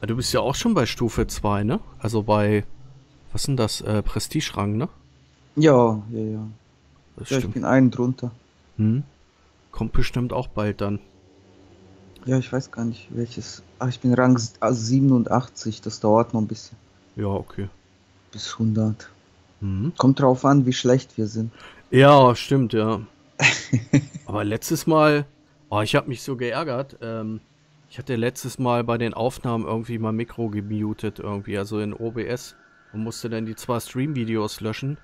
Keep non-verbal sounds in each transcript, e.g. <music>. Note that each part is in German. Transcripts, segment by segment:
Ah, Du bist ja auch schon bei Stufe 2, ne? Also bei, was sind das, äh, Prestige-Rang, ne? Ja, ja, ja. Das Ja, ich stimmt. bin einen drunter. Hm? Kommt bestimmt auch bald dann. Ja, ich weiß gar nicht welches. Ach, ich bin Rang s- ah, 87. Das dauert noch ein bisschen. Ja, okay. Bis 100. Hm? Kommt drauf an, wie schlecht wir sind. Ja, stimmt, ja. <laughs> Aber letztes Mal, oh, ich habe mich so geärgert. Ähm, ich hatte letztes Mal bei den Aufnahmen irgendwie mein Mikro gemutet irgendwie, also in OBS und musste dann die zwei Stream-Videos löschen,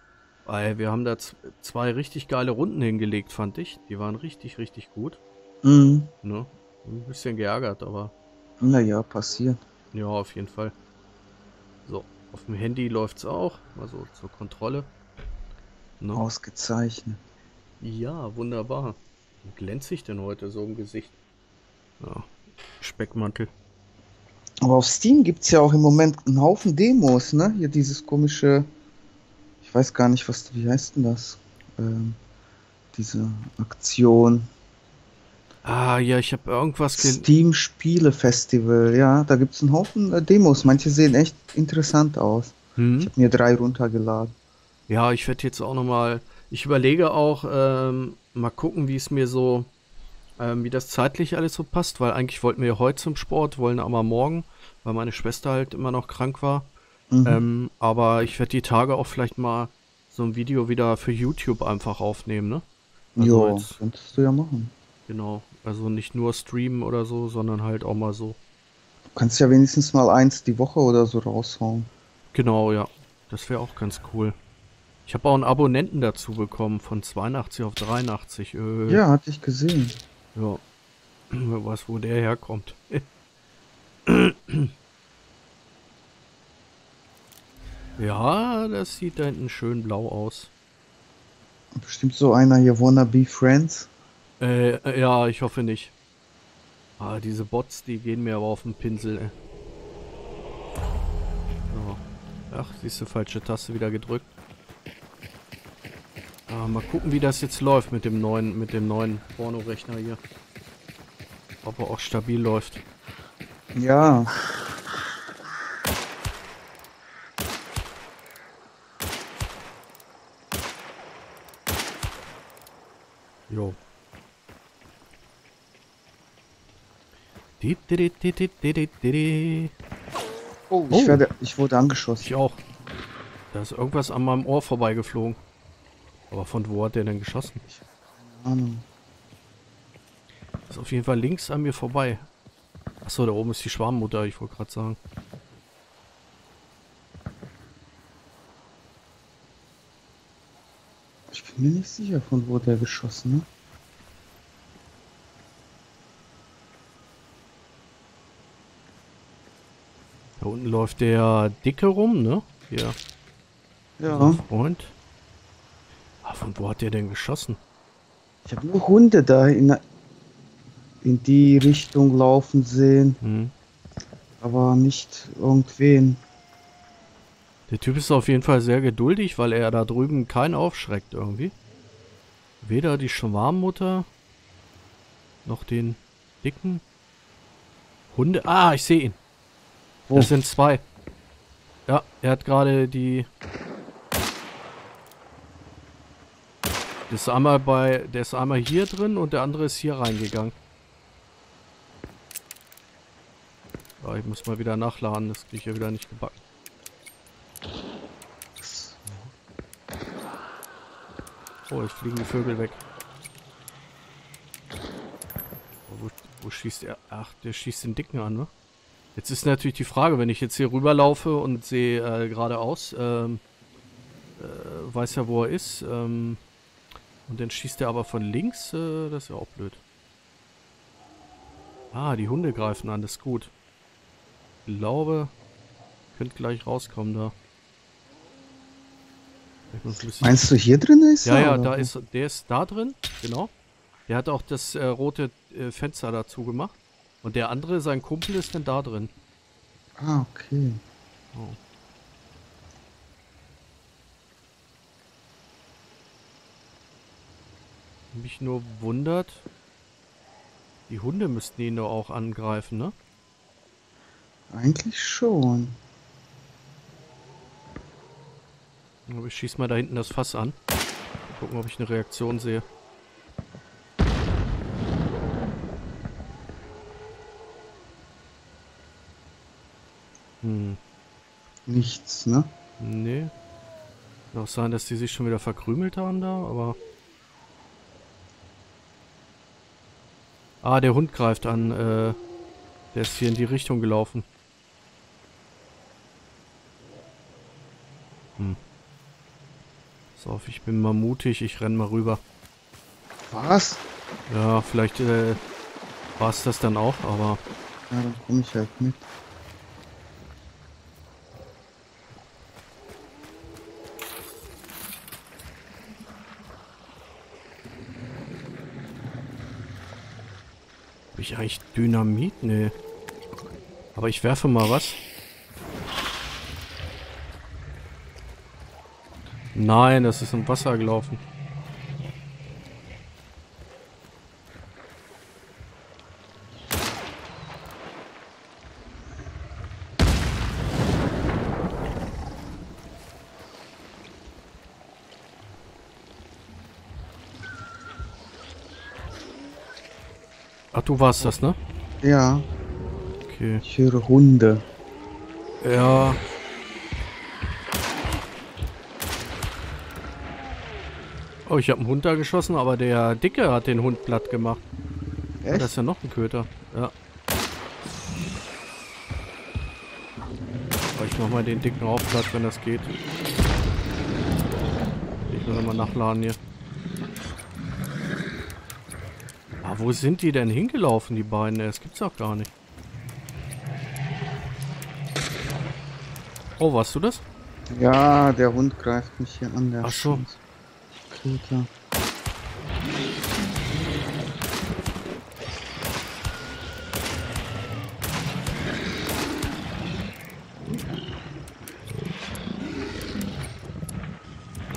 weil wir haben da zwei richtig geile Runden hingelegt, fand ich. Die waren richtig, richtig gut. Mhm. Ne? Ein bisschen geärgert, aber Naja, passiert. ja, auf jeden Fall. So, auf dem Handy läuft's auch, also zur Kontrolle. Ne? Ausgezeichnet. Ja, wunderbar. Wie glänze ich denn heute so im Gesicht? Ja, Speckmantel. Aber auf Steam gibt es ja auch im Moment einen Haufen Demos, ne? Hier dieses komische. Ich weiß gar nicht, was. Wie heißt denn das? Ähm, diese Aktion. Ah, ja, ich habe irgendwas ge Steam Spiele Festival, ja, da gibt es einen Haufen äh, Demos. Manche sehen echt interessant aus. Ich hm? habe mir drei runtergeladen. Ja, ich werde jetzt auch nochmal. Ich überlege auch, ähm, mal gucken, wie es mir so, ähm, wie das zeitlich alles so passt, weil eigentlich wollten wir ja heute zum Sport, wollen aber morgen, weil meine Schwester halt immer noch krank war. Mhm. Ähm, aber ich werde die Tage auch vielleicht mal so ein Video wieder für YouTube einfach aufnehmen, ne? Also ja, könntest du ja machen. Genau. Also nicht nur streamen oder so, sondern halt auch mal so. Du kannst ja wenigstens mal eins die Woche oder so raushauen. Genau, ja. Das wäre auch ganz cool. Ich habe auch einen Abonnenten dazu bekommen von 82 auf 83. Äh, Ja, hatte ich gesehen. Ja. Wer <clears throat> weiß, wo der herkommt. <clears throat> ja, das sieht da hinten schön blau aus. Bestimmt so einer hier, Wannabe Friends. Äh, äh, ja, ich hoffe nicht. Ah, diese Bots, die gehen mir aber auf den Pinsel, ey. So. Ach, siehst du, falsche Taste wieder gedrückt. Ah, mal gucken, wie das jetzt läuft mit dem neuen, mit dem neuen Porno-Rechner hier. Ob er auch stabil läuft. Ja. Jo. Oh, ich, oh. Werde, ich wurde angeschossen. Ich auch. Da ist irgendwas an meinem Ohr vorbeigeflogen. Aber von wo hat der denn geschossen? Keine Ahnung. Ist auf jeden Fall links an mir vorbei. Achso, da oben ist die Schwarmmutter, ich wollte gerade sagen. Ich bin mir nicht sicher, von wo der geschossen hat. Da unten läuft der Dicke rum, ne? Hier, Ja, Freund. Ah, von wo hat der denn geschossen? ich habe nur Hunde da in, in die Richtung laufen sehen, Hm. aber nicht irgendwen. Der Typ ist auf jeden Fall sehr geduldig, weil er da drüben keinen aufschreckt irgendwie. Weder die Schwarmmutter noch den dicken Hunde. Ah, ich sehe ihn. Wo? Das sind zwei. Ja, er hat gerade die. Das ist einmal bei. Der ist einmal hier drin und der andere ist hier reingegangen. Ja, ich muss mal wieder nachladen, das kriege ich ja wieder nicht gebacken. Oh, jetzt fliegen die Vögel weg. Oh, wo, wo schießt er? Ach, der schießt den Dicken an, ne? Jetzt ist natürlich die Frage, wenn ich jetzt hier rüberlaufe und sehe äh, geradeaus, ähm, äh, weiß ja, wo er ist, ähm, und dann schießt er aber von links, äh, das ist ja auch blöd. Ah, die Hunde greifen an, das ist gut. Ich glaube, könnte gleich rauskommen da. Meinst du, hier drin ist ja, er, ja, oder da ist, der ist da drin, genau. Der hat auch das äh, rote äh, Fenster dazu gemacht. Und der andere, sein Kumpel, ist dann da drin. Ah, okay. Oh. Mich nur wundert, die Hunde müssten ihn doch auch angreifen, ne? Eigentlich schon. Aber ich schieß mal da hinten das Fass an. Gucken, ob ich eine Reaktion sehe. Hm. Nichts, ne? Nee. Kann auch sein, dass die sich schon wieder verkrümelt haben da, aber... Ah, der Hund greift an. Äh, der ist hier in die Richtung gelaufen. Hm. So, ich bin mal mutig. Ich renn mal rüber. Was? Ja, vielleicht äh, war es das dann auch, aber... Ja, dann komme ich halt mit. Ich eigentlich Dynamit? Nee. Aber ich werfe mal was. Nein, das ist im Wasser gelaufen. Ach, du warst das, ne? Ja, Okay. ich höre Hunde. Ja. Oh, ich habe einen Hund da geschossen, aber der Dicke hat den Hund platt gemacht. Echt? Das ist ja noch ein Köter. Ja. Aber ich mach mal den Dicken auch platt, wenn das geht. Ich muss nochmal nachladen hier. Wo sind die denn hingelaufen, die beiden? Das gibt's doch gar nicht. Oh, warst du das? Ja, der Hund greift mich hier an. Der Ach so. Köter.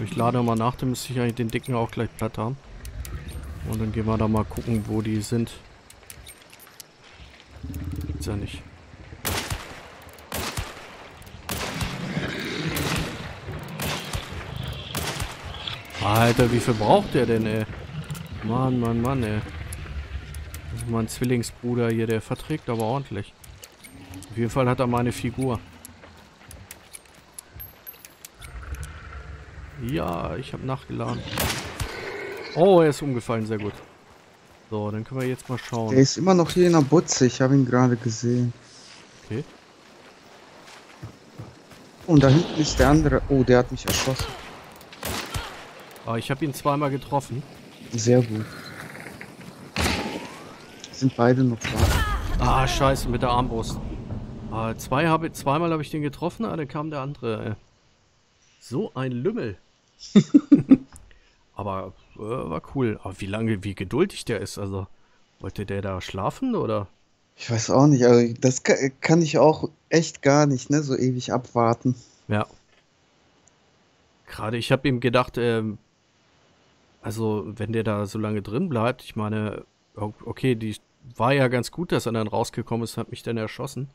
Ich lade mal nach, dann müsste ich eigentlich den Dicken auch gleich platt haben. Und dann gehen wir da mal gucken, wo die sind. Gibt's ja nicht. Alter, wie viel braucht der denn, ey? Mann, Mann, Mann, ey. Ist mein Zwillingsbruder hier, der verträgt aber ordentlich. Auf jeden Fall hat er meine Figur. Ja, ich habe nachgeladen. Oh, er ist umgefallen, sehr gut. So, dann können wir jetzt mal schauen. ist immer noch hier in der Butze. Ich habe ihn gerade gesehen. Okay. Und da hinten ist der andere. Oh, der hat mich erschossen. Ah, ich habe ihn zweimal getroffen. Sehr gut. Sind beide noch da. Ah, scheiße, mit der Armbrust. Ah, zwei habe, zweimal habe ich den getroffen, ah, dann kam der andere. Ey. So ein Lümmel. <laughs> Aber äh, war cool. Aber wie lange, wie geduldig der ist, also. Wollte der da schlafen oder? Ich weiß auch nicht, also das ka- kann ich auch echt gar nicht, ne? So ewig abwarten. Ja. Gerade ich habe ihm gedacht, ähm, also wenn der da so lange drin bleibt, ich meine, okay, die war ja ganz gut, dass er dann rausgekommen ist, hat mich dann erschossen.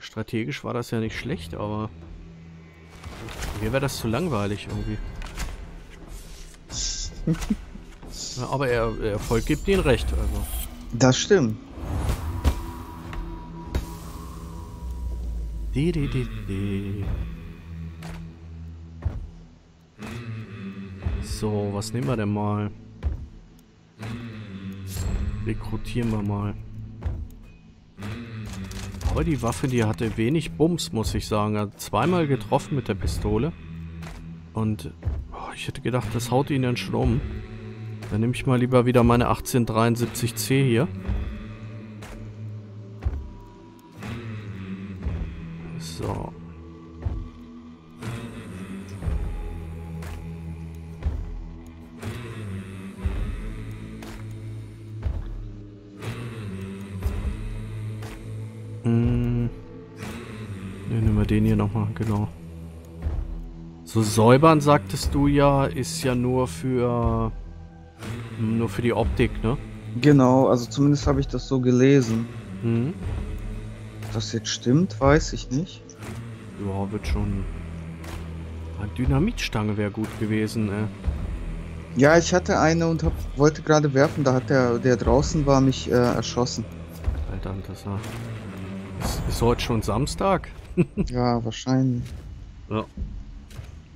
Strategisch war das ja nicht schlecht, aber mir wäre das zu langweilig irgendwie. <laughs> Ja, aber er, Erfolg gibt ihnen recht, also. Das stimmt. Di, di, di, di. So, was nehmen wir denn mal? Rekrutieren wir mal. Aber die Waffe, die hatte wenig Bums, muss ich sagen. Er hat zweimal getroffen mit der Pistole. Und ich hätte gedacht, das haut ihn dann schon um. Dann nehme ich mal lieber wieder meine 1873C hier. So. Hm. Ne, nehmen wir den hier nochmal, genau. So säubern, sagtest du ja, ist ja nur für nur für die Optik, ne? Genau, also zumindest habe ich das so gelesen. Mhm. das jetzt stimmt, weiß ich nicht. Ja, wird schon. Eine Dynamitstange wäre gut gewesen, äh. Ja, ich hatte eine und hab, wollte gerade werfen, da hat der, der draußen war, mich äh, erschossen. Alter, das war. Ist, ist heute schon Samstag? <laughs> ja, wahrscheinlich. Ja.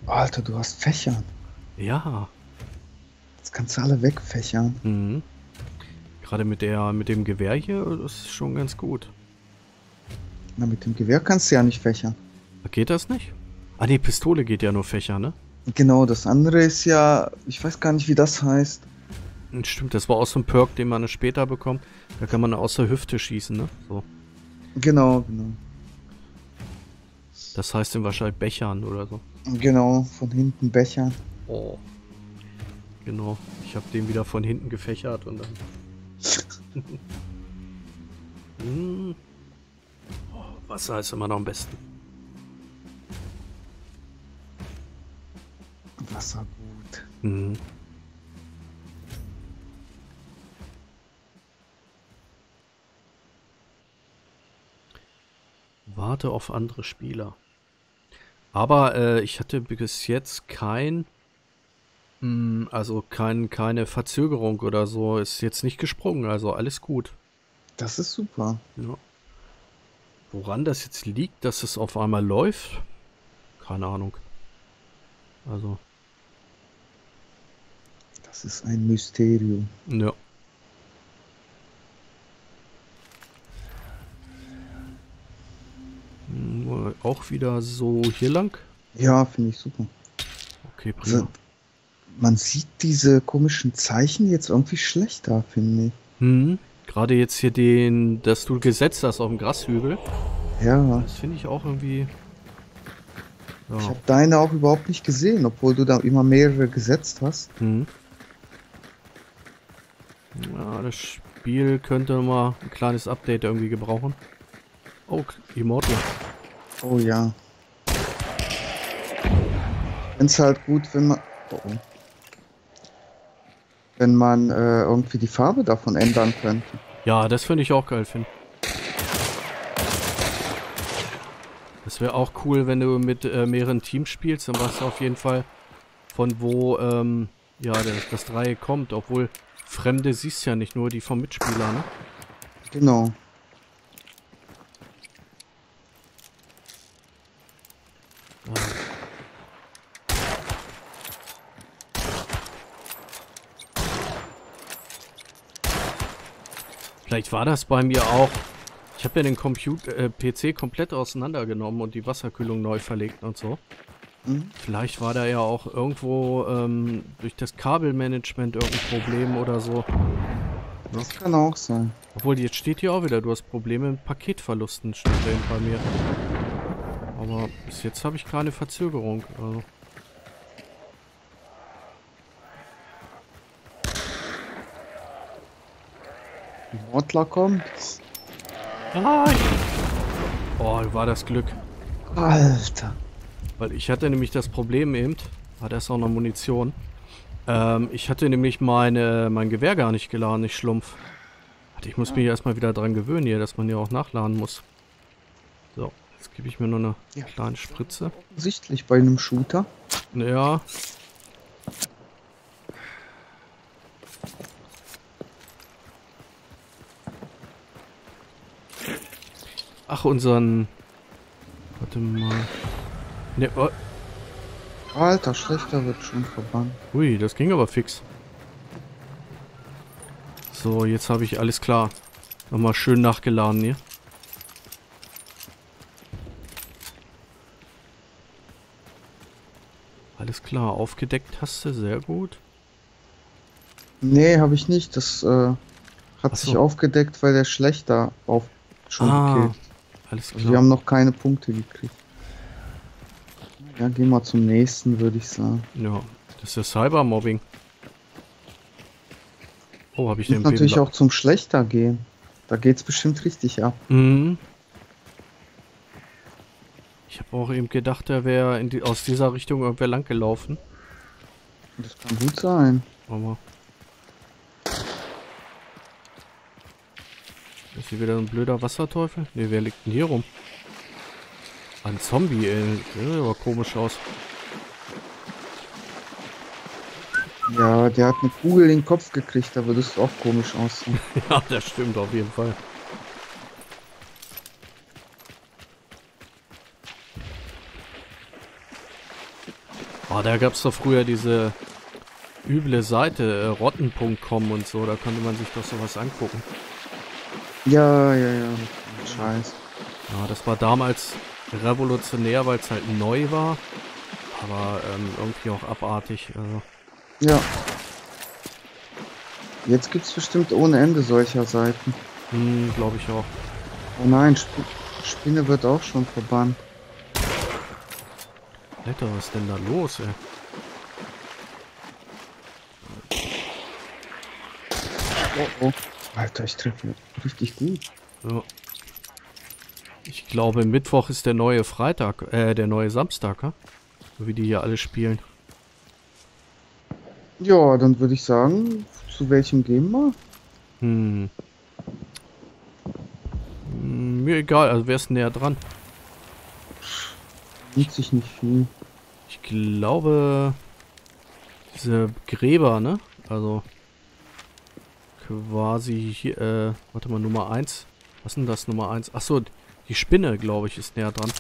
Alter, du hast Fächern. Ja. Jetzt kannst du alle wegfächern. Mhm. Gerade mit der mit dem Gewehr hier, das ist schon ganz gut. Na, mit dem Gewehr kannst du ja nicht fächern. Geht das nicht? Ah, die Pistole geht ja nur Fächer, ne? Genau, das andere ist ja, ich weiß gar nicht, wie das heißt. Hm, Stimmt, das war auch so ein Perk, den man später bekommt. Da kann man aus der Hüfte schießen, ne? So. Genau, genau. Das heißt dann wahrscheinlich Bechern oder so. Genau, von hinten Becher. Oh. Genau. Ich habe den wieder von hinten gefächert und dann. <laughs> Hm. oh, Wasser ist immer noch am besten. Wasser gut. Mhm. Warte auf andere Spieler. Aber äh, ich hatte bis jetzt kein, mh, also kein, keine Verzögerung oder so. Ist jetzt nicht gesprungen, also alles gut. Das ist super. Ja. Woran das jetzt liegt, dass es auf einmal läuft? Keine Ahnung. Also, Das ist ein Mysterium. ja. Hm, Auch wieder so hier lang? Ja, finde ich super. Okay, prima. Also, man sieht diese komischen Zeichen jetzt irgendwie schlechter, finde ich. Hm, gerade jetzt hier den, dass du gesetzt hast auf dem Grashügel. Ja, Das finde ich auch irgendwie. ich Ja. habe deine auch überhaupt nicht gesehen, obwohl du da immer mehrere gesetzt hast. Hm. Ja, das Spiel könnte mal ein kleines Update irgendwie gebrauchen. Oh, Immortal. Oh ja. Find's halt gut, wenn man. Oh, oh. Wenn man äh, irgendwie die Farbe davon ändern könnte. Ja, das finde ich auch geil, Finn. Das wäre auch cool, wenn du mit äh, mehreren Teams spielst, dann weißt du auf jeden Fall, von wo ähm, ja, das, das Dreieck kommt. Obwohl, Fremde siehst ja nicht nur die vom Mitspieler, ne? Genau. Vielleicht war das bei mir auch. Ich habe ja den Computer, äh, PC komplett auseinandergenommen und die Wasserkühlung neu verlegt und so. Mhm. Vielleicht war da ja auch irgendwo ähm, durch das Kabelmanagement irgendein Problem oder so. Das kann auch sein. Obwohl, jetzt steht hier auch wieder, du hast Probleme mit Paketverlusten, steht bei mir. Aber bis jetzt habe ich keine Verzögerung. Also. Mortler kommt. Nein! Oh, war das Glück. Alter. Weil ich hatte nämlich das Problem eben, war das auch noch Munition. Ähm, ich hatte nämlich meine, mein Gewehr gar nicht geladen, ich Schlumpf. Warte, Ich muss mich erstmal wieder dran gewöhnen hier, dass man ja auch nachladen muss. So, jetzt gebe ich mir nur eine Ja. kleine Spritze. Offensichtlich bei einem Shooter. Ja. Ach, unseren... Warte mal. Ne, oh, Alter, schlechter wird schon verbannt. Ui, das ging aber fix. So, jetzt habe ich alles klar. Nochmal schön nachgeladen hier. Alles klar, aufgedeckt hast du, sehr gut. Nee, habe ich nicht. Das äh, hat Ach sich so. aufgedeckt, weil der schlechter auf schon Ah, gekillt. Alles Also wir klar. haben noch keine Punkte gekriegt. Ja, gehen wir zum nächsten, würde ich sagen. Ja, das ist ja Cybermobbing. Oh, habe ich den muss natürlich auch zum Schlechter gehen. Da geht's bestimmt richtig ab. Mhm. Ich habe auch eben gedacht, er wäre die, aus dieser Richtung irgendwer lang gelaufen. Das kann gut sein. Aber. Das Ist hier wieder ein blöder Wasserteufel? Ne, wer liegt denn hier rum? Ein Zombie, ey. Der sieht aber komisch aus. Ja, der hat eine Kugel in den Kopf gekriegt, aber das ist auch komisch aus. <laughs> ja, das stimmt auf jeden Fall. Oh, da gab es doch früher diese üble Seite, äh, rotten.com und so, da konnte man sich doch sowas angucken. Ja, ja, ja. Scheiß. Ja, das war damals revolutionär, weil es halt neu war, aber ähm, irgendwie auch abartig. Also. Ja. Jetzt gibt's bestimmt ohne Ende solcher Seiten. Hm, glaube ich auch. Oh nein, Sp Spinne wird auch schon verbannt. Alter, was ist denn da los, ey? Oh, oh. Alter, ich treffe richtig gut. Ja. Ich glaube, Mittwoch ist der neue Freitag, äh, der neue Samstag, ha? So wie die hier alle spielen. Ja, dann würde ich sagen, zu welchem gehen wir? Hm. hm. Mir egal, also wer ist näher dran? Nimmt sich nicht viel. Ich glaube, diese Gräber, ne? Also quasi hier, äh, warte mal, Nummer 1. Was ist denn das, Nummer 1? Achso, die Spinne, glaube ich, ist näher dran.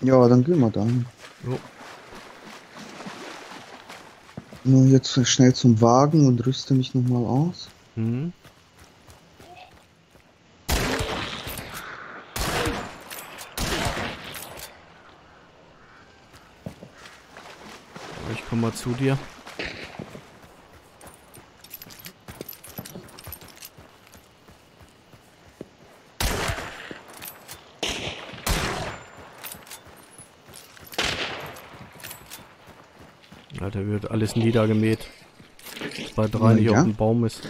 Ja, dann gehen wir da. Jo. Nur jetzt schnell zum Wagen und rüste mich nochmal aus. Hm. Ich komme mal zu dir. Alter, wird alles niedergemäht. Bei drei nicht ja. auf dem Baum ist.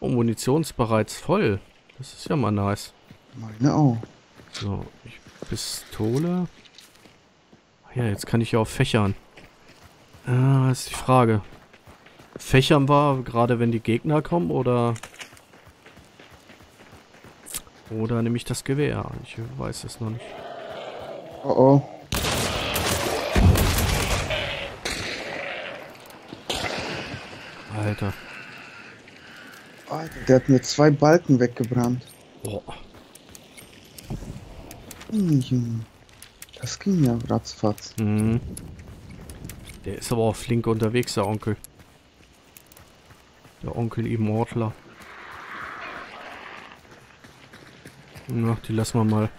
Oh, Munition ist bereits voll. Das ist ja mal nice. Meine auch. So, ich, Pistole. Ja, jetzt kann ich ja auch fächern. Ah, ist die Frage. Fächern war gerade wenn die Gegner kommen oder... Oder nehme ich das Gewehr? Ich weiß es noch nicht. Oh oh. Alter. Alter, der hat mir zwei Balken weggebrannt. Boah. Hm, Junge. Das ging ja ratzfatz. Mhm. Der ist aber auch flink unterwegs, der Onkel. Der Onkel Immortler. Na, die lassen wir mal.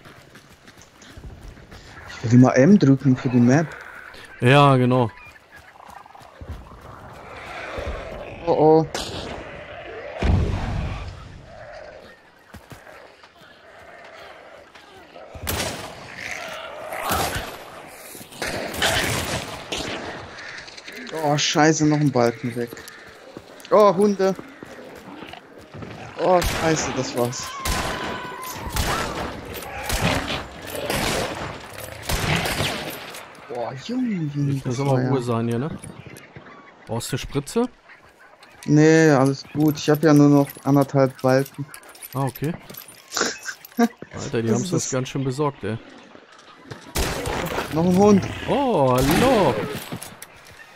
Ich will immer M drücken für die Map. Ja, genau. Oh oh. Oh, scheiße, noch ein Balken weg. Oh, Hunde. Oh, scheiße, das war's. Boah, Junge, Junge. Jetzt muss aber ja- Ruhe sein hier, ne? Brauchst du Spritze? Nee, alles gut. Ich habe ja nur noch anderthalb Balken. Ah, okay. <laughs> Alter, die haben es das- ganz schön besorgt, ey. Noch ein Hund. Oh, hallo.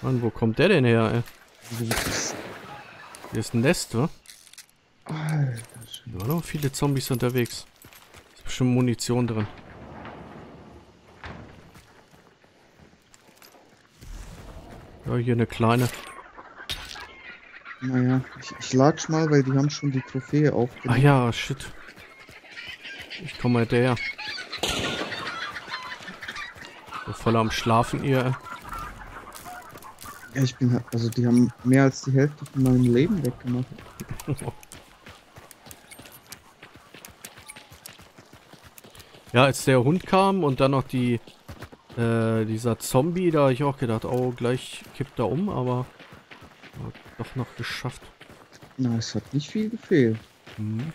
Mann, wo kommt der denn her, ey? Hier ist ein Nest, wa? Alter, Da waren noch viele Zombies unterwegs. Ist bestimmt Munition drin. Ja, hier eine kleine. Naja, ich, ich latsch mal, weil die haben schon die Trophäe Ah aufgenommen. ja, shit. Ich komme mal hinterher. So voll am Schlafen, ihr. Ja, ich bin, also die haben mehr als die Hälfte von meinem Leben weggemacht. <laughs> Ja, als der Hund kam und dann noch die, äh, dieser Zombie, da habe ich auch gedacht, oh, gleich kippt er um, aber doch noch geschafft. Na, es hat nicht viel gefehlt. Mhm.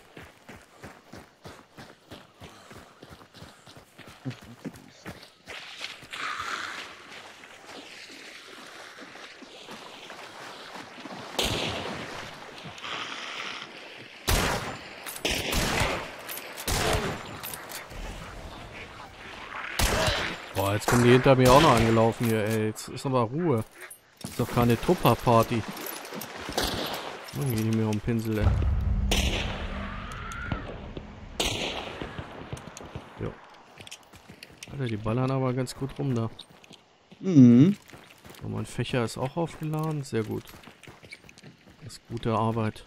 Die hinter mir auch noch angelaufen hier, ey. Jetzt ist aber Ruhe. Ist doch keine Tupper-Party. Dann geh ich mir um Pinsel, ey. Jo. Alter, die ballern aber ganz gut rum da. Mhm. So, mein Fächer ist auch aufgeladen. Sehr gut. Das ist gute Arbeit.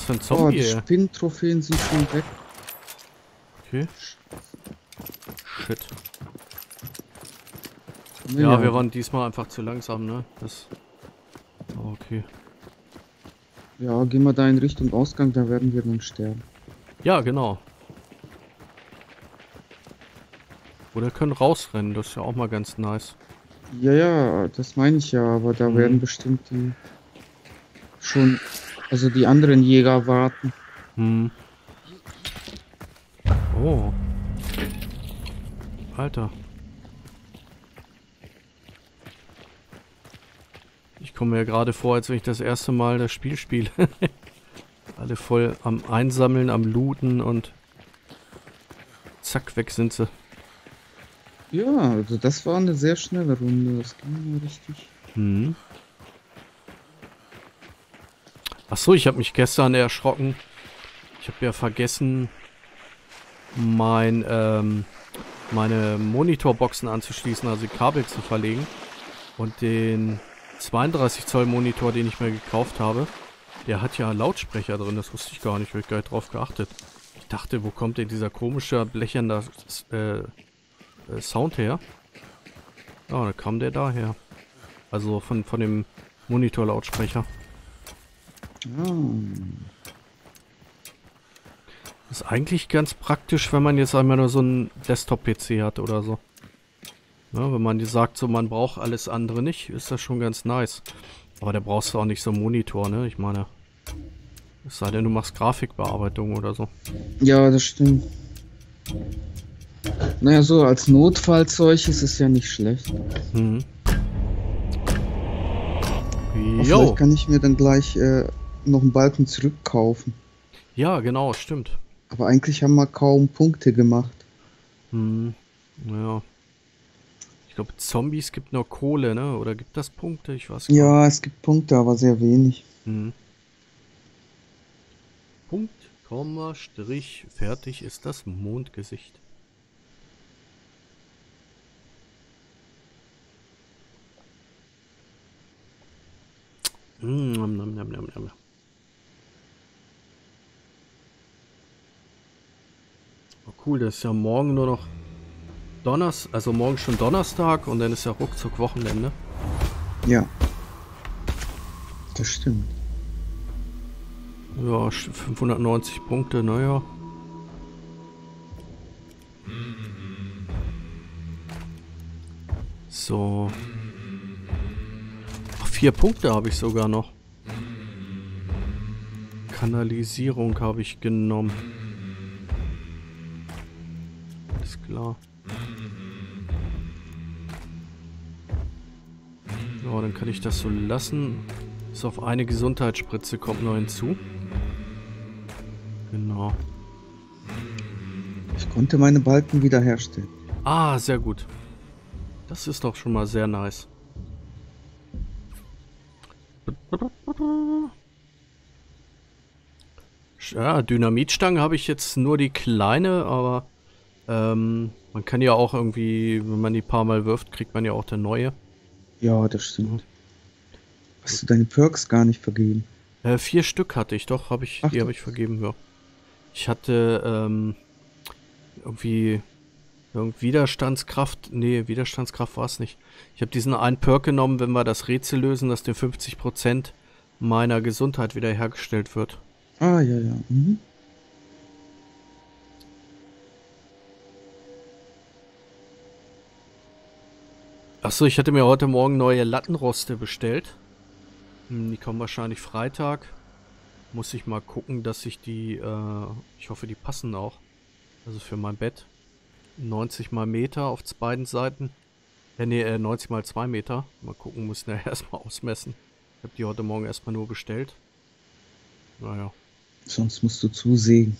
Was für ein Oh, Zombie, die ey? Spinntrophäen sind schon weg. Okay. Shit. Ja, wir waren diesmal einfach zu langsam, ne? Das. Oh, okay. Ja, gehen wir da in Richtung Ausgang, da werden wir dann sterben. Ja, genau. Oder können rausrennen, das ist ja auch mal ganz nice. Ja, ja, das meine ich ja, aber da Mhm. werden bestimmt die schon, also die anderen Jäger warten. Hm. Oh. Alter. Ich komme mir gerade vor, als wenn ich das erste Mal das Spiel spiele. <laughs> Alle voll am Einsammeln, am Looten und zack, weg sind sie. Ja, also das war eine sehr schnelle Runde, das ging ja richtig. Hm. Ach so, ich habe mich gestern erschrocken. Ich habe ja vergessen, mein, ähm, meine Monitorboxen anzuschließen, also die Kabel zu verlegen. Und den 32 Zoll Monitor, den ich mir gekauft habe, der hat ja Lautsprecher drin. Das wusste ich gar nicht, habe ich gar nicht drauf geachtet. Ich dachte, wo kommt denn dieser komische, blechernde äh, äh, Sound her? Ja, da kam der daher. Also von, von dem Monitor-Lautsprecher. Ah, Ist eigentlich ganz praktisch, wenn man jetzt einmal nur so einen Desktop-PC hat oder so. Ja, wenn man dir sagt, so man braucht alles andere nicht, ist das schon ganz nice. Aber da brauchst du auch nicht so einen Monitor, ne? Ich meine, es sei denn, du machst Grafikbearbeitung oder so. ja, das stimmt. Naja, so als Notfallzeug ist es ja nicht schlecht. Mhm. Jo. Vielleicht kann ich mir dann gleich äh, noch einen Balken zurückkaufen. Ja, genau, stimmt. Aber eigentlich haben wir kaum Punkte gemacht. Hm. Ja. Ich glaube, Zombies gibt nur Kohle, ne? Oder gibt das Punkte? Ich weiß gar nicht. Ja, es gibt Punkte, aber sehr wenig. Mhm. Punkt, Komma, Strich, fertig ist das Mondgesicht. Mm, nom, nom, nom, nom, nom. Oh, cool, das ist ja morgen nur noch Donnerstag, also morgen schon Donnerstag und dann ist ja ruckzuck Wochenende. Ja. Das stimmt. Ja, st- 590 Punkte, naja. So. Ach, vier Punkte habe ich sogar noch. Kanalisierung habe ich genommen. Klar. Ja, dann kann ich das so lassen. Bis auf eine Gesundheitsspritze kommt noch hinzu. Genau. Ich konnte meine Balken wiederherstellen. Ah, sehr gut. Das ist doch schon mal sehr nice. Ja, Dynamitstangen habe ich jetzt nur die kleine, aber ähm, man kann ja auch irgendwie, wenn man die paar Mal wirft, kriegt man ja auch der neue. Ja, das stimmt. Hast du deine Perks gar nicht vergeben? Äh, vier Stück hatte ich doch, habe ich, Ach die habe ich vergeben, ja. Ich hatte ähm, irgendwie irgend Widerstandskraft, nee, Widerstandskraft war es nicht. Ich habe diesen einen Perk genommen, wenn wir das Rätsel lösen, dass den 50% meiner Gesundheit wiederhergestellt wird. Ah, ja, ja. Mhm. Achso, ich hatte mir heute Morgen neue Lattenroste bestellt. Hm, Die kommen wahrscheinlich Freitag. Muss ich mal gucken, dass ich die, äh, ich hoffe, die passen auch. Also für mein Bett. 90 mal Meter auf beiden Seiten. Äh, nee, äh, 90 mal 2 Meter. Mal gucken, muss ich nachher <laughs> erstmal ausmessen. Ich habe die heute Morgen erstmal nur bestellt. Naja. Sonst musst du zusägen.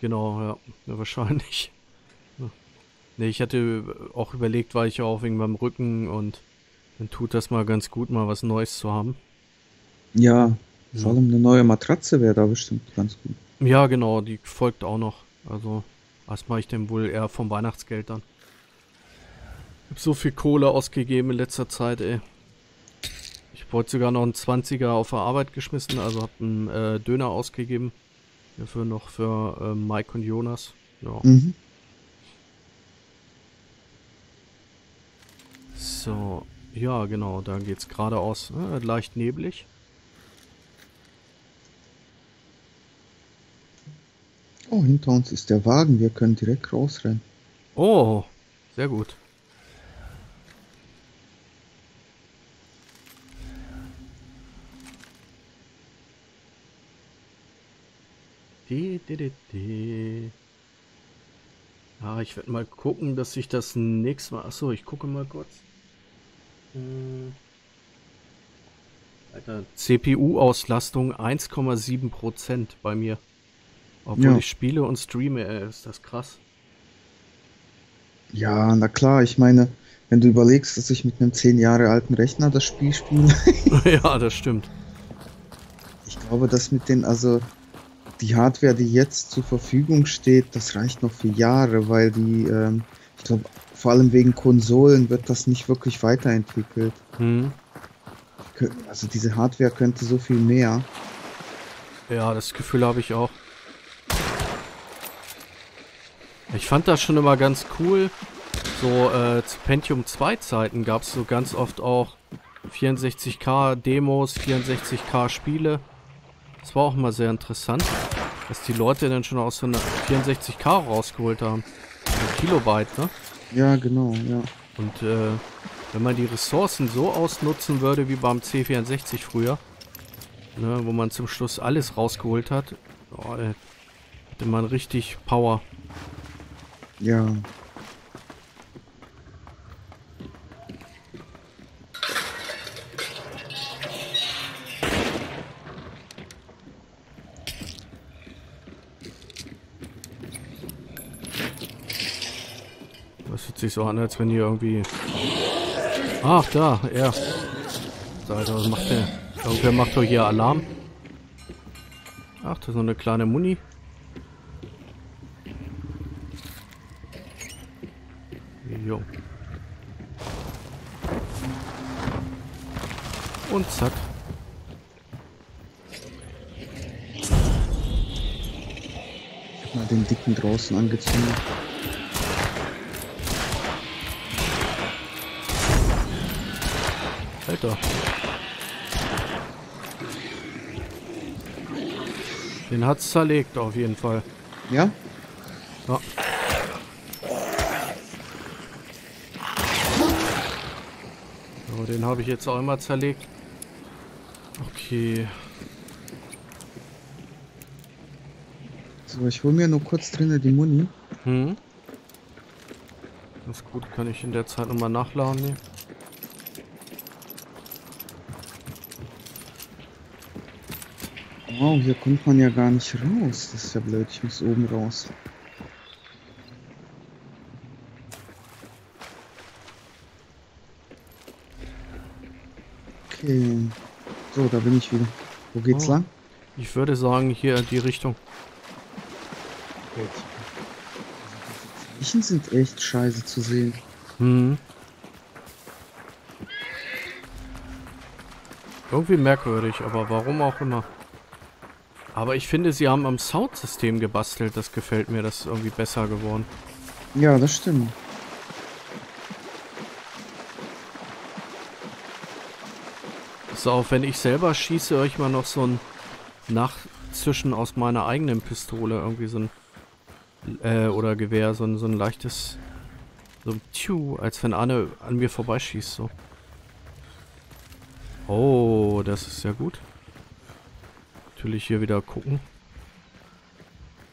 Genau, ja. ja wahrscheinlich. Ja. Ne, ich hatte auch überlegt, weil ich ja auch wegen meinem Rücken und dann tut das mal ganz gut, mal was Neues zu haben. Ja, vor allem eine neue Matratze wäre da bestimmt ganz gut. Ja, genau, die folgt auch noch. Also, was mache ich denn wohl eher vom Weihnachtsgeld dann? Ich habe so viel Kohle ausgegeben in letzter Zeit, ey. Ich wollte sogar noch einen 20er auf der Arbeit geschmissen, also habe einen äh, Döner ausgegeben. Dafür noch für äh, Mike und Jonas. Ja. Mhm. So, ja genau, da geht's geradeaus. Äh, leicht neblig. Oh, hinter uns ist der Wagen, wir können direkt rausrennen. Oh, sehr gut. Die, die, die, die. Ah, ich werde mal gucken, dass ich das nächste Mal... Achso, ich gucke mal kurz. Hm. Alter, CPU-Auslastung 1,7% bei mir. Obwohl ja. ich spiele und streame, ey, ist das krass. Ja, na klar, ich meine, wenn du überlegst, dass ich mit einem 10 Jahre alten Rechner das Spiel spiele. <laughs> <laughs> ja, das stimmt. Ich glaube, dass mit den, also die Hardware, die jetzt zur Verfügung steht, das reicht noch für Jahre, weil die, ähm, ich glaube, vor allem wegen Konsolen wird das nicht wirklich weiterentwickelt. Hm. Also diese Hardware könnte so viel mehr. Ja, das Gefühl habe ich auch. Ich fand das schon immer ganz cool. So äh, zu Pentium 2 Zeiten gab es so ganz oft auch 64K Demos, 64K Spiele. Das war auch immer sehr interessant, dass die Leute dann schon aus so einer 64K rausgeholt haben. Ein Kilobyte, ne? Ja, genau, ja. Und äh, wenn man die Ressourcen so ausnutzen würde wie beim C64 früher, ne, wo man zum Schluss alles rausgeholt hat, oh, ey, hätte man richtig Power. Ja. Sich so an, als wenn hier irgendwie... Ach, da, er. Alter, was macht der? Irgendwer macht doch hier Alarm. Ach, das ist so eine kleine Muni. Jo. Und zack. Mal den dicken draußen angezündet. Alter. Den hat's zerlegt auf jeden Fall. Ja? Ja. So, den habe ich jetzt auch immer zerlegt. Okay. So, ich hole mir nur kurz drinnen die Muni. Hm. Das ist gut, kann ich in der Zeit nochmal nachladen. Ne? Wow, hier kommt man ja gar nicht raus. Das ist ja blöd, ich muss oben raus. Okay. So, da bin ich wieder. Wo geht's oh. lang? Ich würde sagen, hier in die Richtung. Gut. Zeichen sind echt scheiße zu sehen. Hm. Irgendwie merkwürdig, aber warum auch immer. Aber ich finde, sie haben am Soundsystem gebastelt. Das gefällt mir. Das ist irgendwie besser geworden. Ja, das stimmt. So, auch wenn ich selber schieße, höre ich mal noch so ein Nachzischen aus meiner eigenen Pistole. Irgendwie so ein... Äh, oder Gewehr. So ein, so ein leichtes... So ein Tschu, als wenn Anne an mir vorbeischießt, so. Oh, das ist ja gut. Natürlich hier wieder gucken.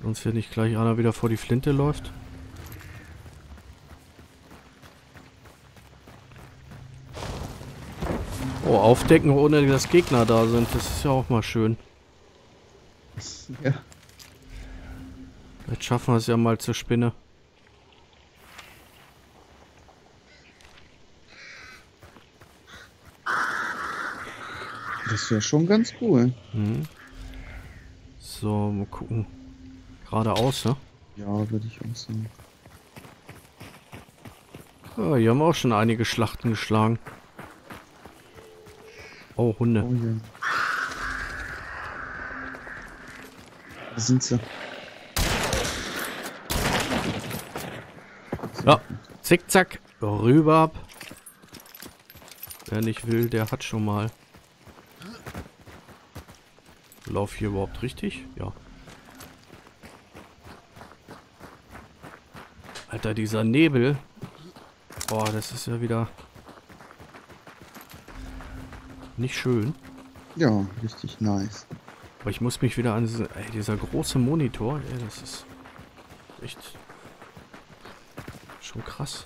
Sonst hier nicht gleich einer wieder vor die Flinte läuft. Oh, aufdecken, ohne dass Gegner da sind. Das ist ja auch mal schön. Ja. Jetzt schaffen wir es ja mal zur Spinne. Das wäre schon ganz cool. Mhm. So, mal gucken. Geradeaus, ne? Ja, würde ich auch sagen. Ja, hier haben wir auch schon einige Schlachten geschlagen. Oh, Hunde. Oh ja. Da sind sie. Ja, zickzack, rüber ab. Wer nicht will, der hat schon mal. Lauf hier überhaupt richtig? Ja. Alter, dieser Nebel. Boah, das ist ja wieder nicht schön. Ja, richtig nice. Aber ich muss mich wieder an diese, ey, dieser große Monitor, ey, das ist echt schon krass.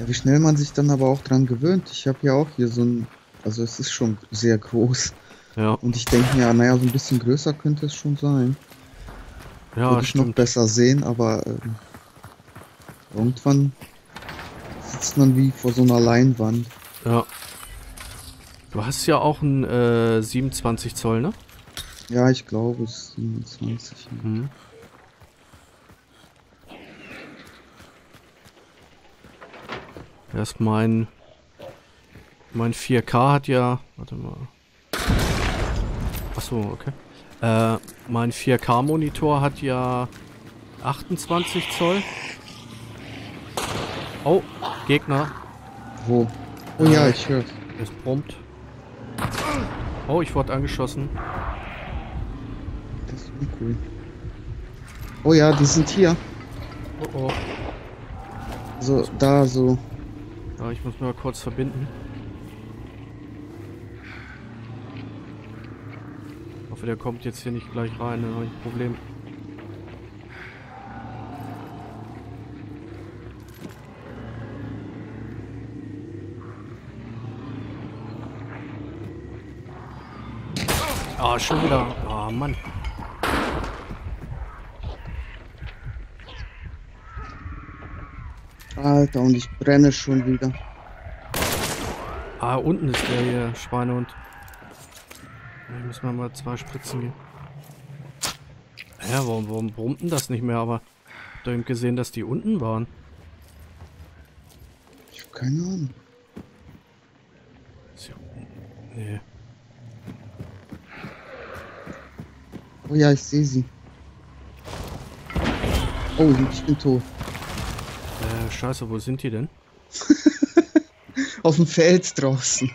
Ja, wie schnell man sich dann aber auch dran gewöhnt. Ich habe ja auch hier so ein, also es ist schon sehr groß. Ja, Und ich denke mir, naja, so ein bisschen größer könnte es schon sein. ja, Würde ich noch besser sehen, aber ähm, irgendwann sitzt man wie vor so einer Leinwand. Ja. Du hast ja auch ein äh, 27 Zoll, ne? Ja, ich glaube, es ist 27. Mhm. Erst mein mein 4K hat ja, warte mal. Ach so, okay. Äh, mein 4K Monitor hat ja 28 Zoll. Oh, Gegner. Wo? Oh ja, ich höre. Es brummt. Oh, ich wurde angeschossen. Das ist uncool. Oh ja, die sind hier. Oh oh. So, da, so. Ja, ich muss mal kurz verbinden. Hoffe, der kommt jetzt hier nicht gleich rein, dann habe ich ein Problem. Ah, schon wieder. Ah, Mann. Alter, und ich brenne schon wieder. Ah, unten ist der hier, Schweinehund. Da müssen wir mal zwei Spritzen geben. Ja, warum, warum brummt denn das nicht mehr? Aber habt ihr eben gesehen, dass die unten waren? Ich hab keine Ahnung. Ist unten? Nee. Oh ja, ich sehe sie. Oh, ich bin tot. Äh, scheiße, wo sind die denn? <laughs> Auf dem Feld draußen.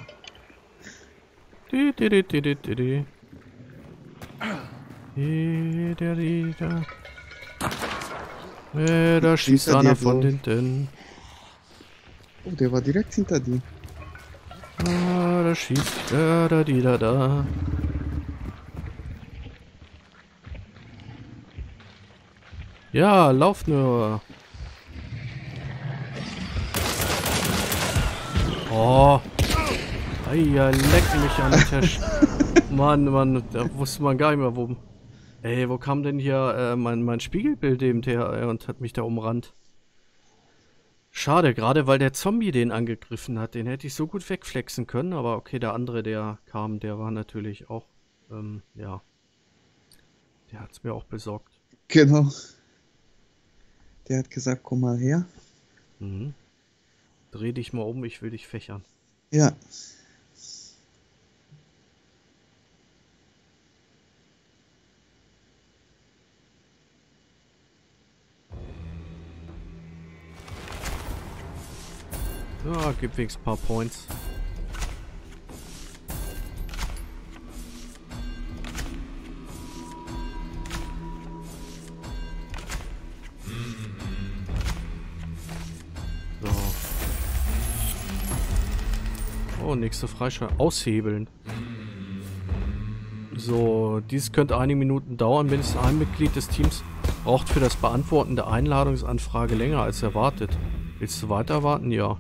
Äh, da schießt Hinter einer von hinten. Oh, der war direkt hinter dir. Ah, da schießt da, da, da, da. Ja, lauf nur. Oh. Ja, leck mich an den Tisch. <laughs> Mann, Mann, da wusste man gar nicht mehr, wo... Ey, wo kam denn hier äh, mein, mein Spiegelbild eben her ey, und hat mich da umrannt? Schade, gerade weil der Zombie den angegriffen hat. Den hätte ich so gut wegflexen können, aber okay, der andere, der kam, der war natürlich auch, ähm, ja. Der hat's mir auch besorgt. Genau. Der hat gesagt, komm mal her. Mhm. Dreh dich mal um, ich will dich fächern. Ja. Ja, gib wenigstens ein paar Points. So. Oh, nächste Freischaltung. Aushebeln. So, dies könnte einige Minuten dauern. Mindestens ein Mitglied des Teams braucht für das Beantworten der Einladungsanfrage länger als erwartet. Willst du weiter warten? Ja.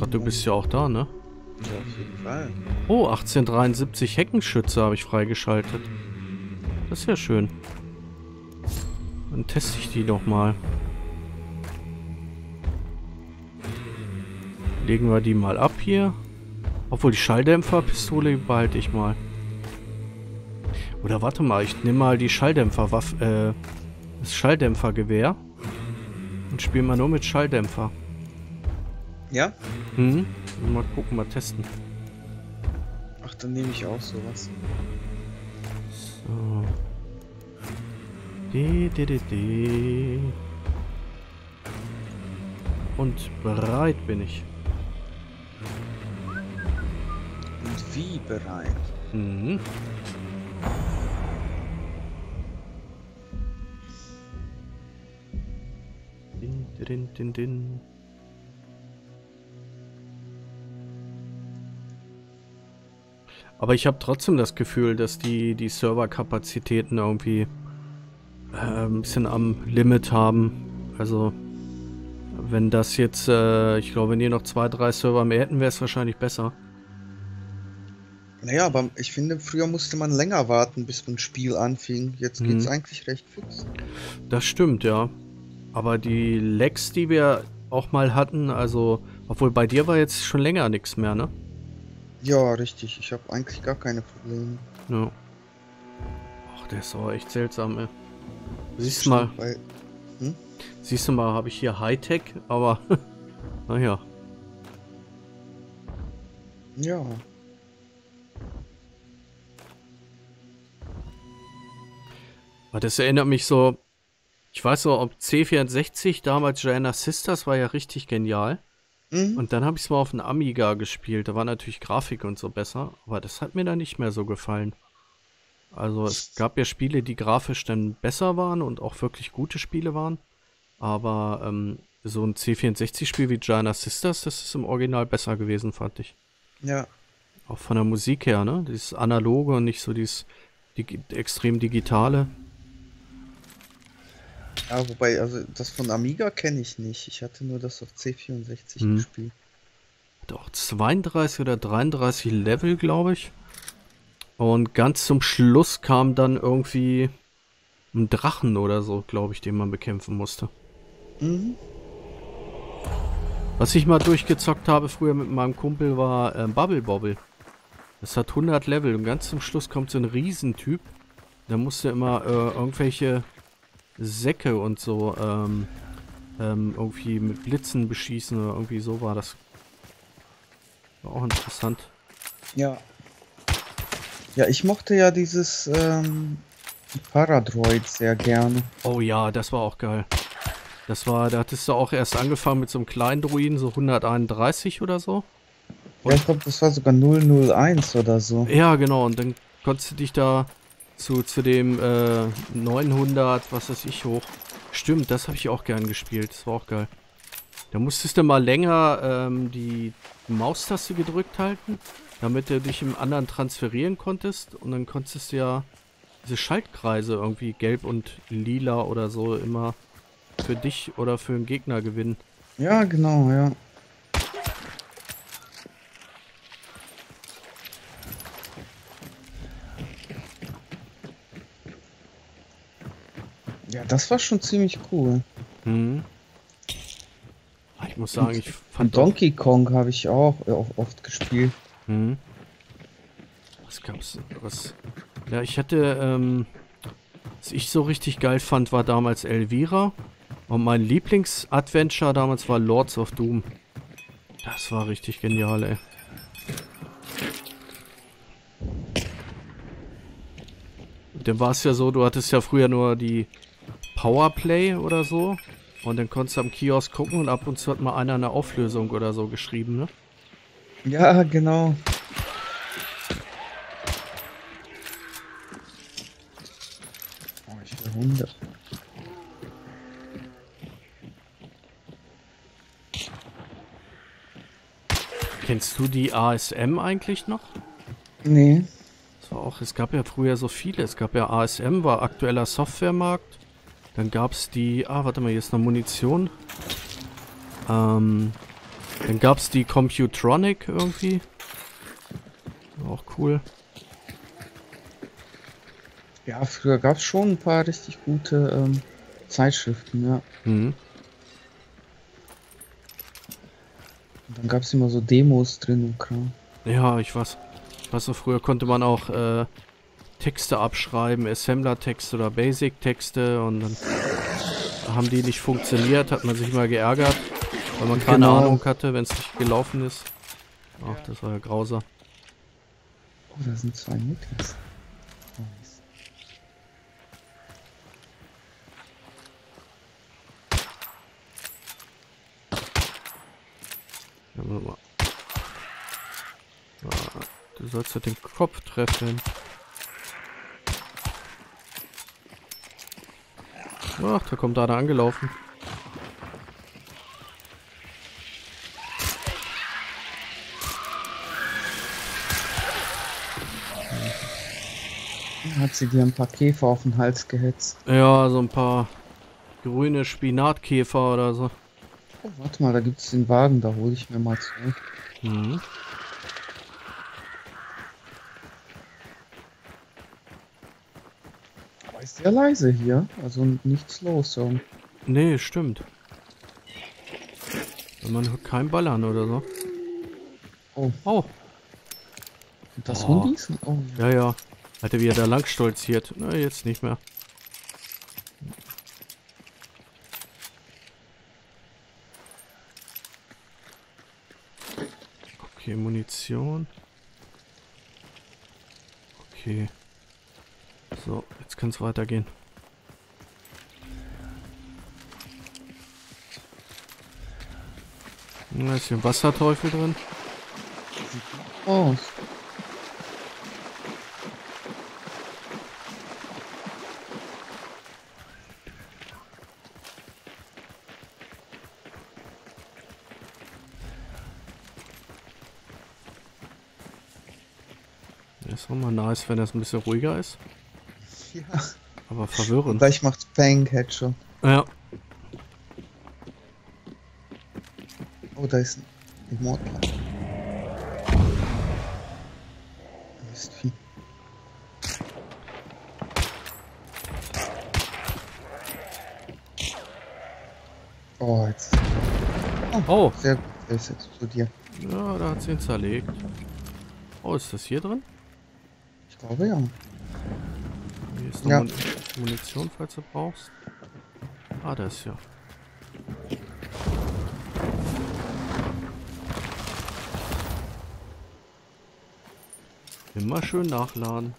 Gerade du bist ja auch da, ne? Ja, auf jeden Fall. Oh, 1873 Heckenschütze habe ich freigeschaltet. Das ist ja schön. Dann teste ich die doch mal. Legen wir die mal ab hier. Obwohl die Schalldämpferpistole behalte ich mal. Oder warte mal, ich nehme mal die Schalldämpferwaffe, äh, das Schalldämpfergewehr. Und spiele mal nur mit Schalldämpfer. Ja? Hm? Mal gucken, mal testen. Ach, dann nehme ich auch sowas. So. De, de, de, de. Und bereit bin ich. Und wie bereit? Mhm. Din, din, din, din. Aber ich habe trotzdem das Gefühl, dass die, die Serverkapazitäten irgendwie äh, ein bisschen am Limit haben. Also, wenn das jetzt, äh, ich glaube, wenn ihr noch zwei, drei Server mehr hätten, wäre es wahrscheinlich besser. Naja, aber ich finde, früher musste man länger warten, bis ein Spiel anfing. Jetzt geht's Mhm. eigentlich recht fix. Das stimmt, ja. Aber die Lags, die wir auch mal hatten, also, obwohl bei dir war jetzt schon länger nichts mehr, ne? Ja, richtig. Ich habe eigentlich gar keine Probleme. Ja. Ach, der ist aber echt seltsam, ey. Siehst du mal, Weil, siehst du mal, habe ich hier Hightech, aber <laughs> naja. ja. Aber das erinnert mich so, ich weiß so, ob C64 damals Joanna Sisters war ja richtig genial. Mhm. Und dann habe ich es mal auf einem Amiga gespielt. Da war natürlich Grafik und so besser, aber das hat mir dann nicht mehr so gefallen. Also es gab ja Spiele, die grafisch dann besser waren und auch wirklich gute Spiele waren. Aber ähm, so ein C64-Spiel wie Giant Sisters, das ist im Original besser gewesen, fand ich. Ja. Auch von der Musik her, ne? Dieses analoge und nicht so dieses digi extrem digitale. Ja, wobei, also das von Amiga kenne ich nicht. Ich hatte nur das auf C64 Mhm. gespielt. Auch 32 oder 33 Level, glaube ich. Und ganz zum Schluss kam dann irgendwie ein Drachen oder so, glaube ich, den man bekämpfen musste. Mhm. Was ich mal durchgezockt habe früher mit meinem Kumpel war äh, Bubble Bobble. Das hat 100 Level und ganz zum Schluss kommt so ein Riesentyp. Der musste immer äh, irgendwelche Säcke und so ähm, ähm, irgendwie mit Blitzen beschießen oder irgendwie so war das. War auch interessant. Ja. Ja, ich mochte ja dieses ähm, Paradroid sehr gerne. Oh ja, das war auch geil. Das war, da hattest du auch erst angefangen mit so einem kleinen Druiden, so 131 oder so. Ja, ich glaube, das war sogar 001 oder so. Ja, genau, und dann konntest du dich da zu, zu dem äh, 900, was weiß ich, hoch. Stimmt, das habe ich auch gern gespielt, das war auch geil. Da musstest du mal länger ähm, die Maustaste gedrückt halten, damit du dich im anderen transferieren konntest. Und dann konntest du ja diese Schaltkreise irgendwie gelb und lila oder so immer für dich oder für einen Gegner gewinnen. Ja, genau, ja. Das war schon ziemlich cool. Mhm. Ah, Ich muss sagen, ich fand Donkey Kong habe ich auch, äh, auch oft gespielt. Mhm. Was gab's? Was? Ja, ich hatte, ähm, was ich so richtig geil fand, war damals Elvira. Und mein Lieblings-Adventure damals war Lords of Doom. Das war richtig genial, ey. Und Dann war es ja so, du hattest ja früher nur die Powerplay oder so. Und dann konntest du am Kiosk gucken und ab und zu hat mal einer eine Auflösung oder so geschrieben, ne? Ja, genau. Oh, ich will 100. Kennst du die ASM eigentlich noch? Nee. Das war auch, es gab ja früher so viele. Es gab ja ASM, war aktueller Softwaremarkt. Dann gab es die, ah, warte mal, hier ist noch Munition. Ähm, Dann gab es die Computronic irgendwie. Auch cool. Ja, früher gab es schon ein paar richtig gute ähm, Zeitschriften, ja. Mhm. Und dann gab es immer so Demos drin und Kram. Ja, ich weiß. Ich weiß noch, früher konnte man auch äh, Texte abschreiben, Assembler-Texte oder Basic-Texte und dann haben die nicht funktioniert, hat man sich mal geärgert, weil man keine Genau. Ahnung hatte, wenn es nicht gelaufen ist. Ach, das war ja grausam. Oh, da sind zwei Mutis. Oh. Ja, mal. Ah, du sollst ja den Kopf treffen. Ach, da kommt einer angelaufen. Hat sie dir ein paar Käfer auf den Hals gehetzt. Ja, so ein paar grüne Spinatkäfer oder so. Oh, warte mal, da gibt's den Wagen, da hole ich mir mal zwei. Mhm. Ist sehr leise hier, also nichts los. So. Nee, stimmt. Wenn man hört kein Ballern oder so. Oh, Oh, das Oh. Hundis? Oh, ja. ja. Hatte wie er da lang stolziert. Na, jetzt nicht mehr. Okay, Munition. Okay. So, jetzt kann es weitergehen. Da ist hier ein Wasserteufel drin. Oh, Das ist auch mal nice, wenn das ein bisschen ruhiger ist. Aber verwirrend. gleich macht's Bang Headshot. Ja. Oh, da ist ein Immortal. Mistvieh. Oh, jetzt. Oh, Sehr gut, der ist explodiert. ja, da hat sie ihn zerlegt. Oh, ist das hier drin? Ich glaube ja. Ist noch Ja. Mun Munition, falls du brauchst. Ah, da ist ja. Immer schön nachladen.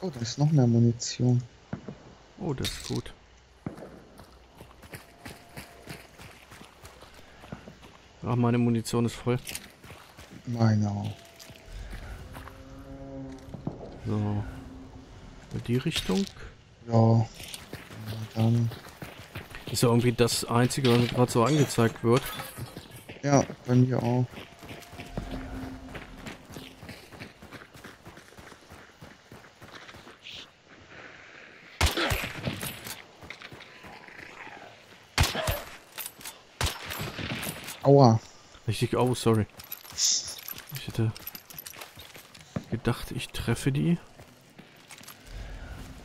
Oh, da ist noch mehr Munition. Oh, das ist gut. Ach, meine Munition ist voll. Meine auch. So. In die Richtung. Ja. Dann. Ist ja irgendwie das Einzige, was mir gerade so angezeigt wird. Ja, bei mir auch. Aua. Richtig, oh, sorry. Ich hätte gedacht, ich treffe die.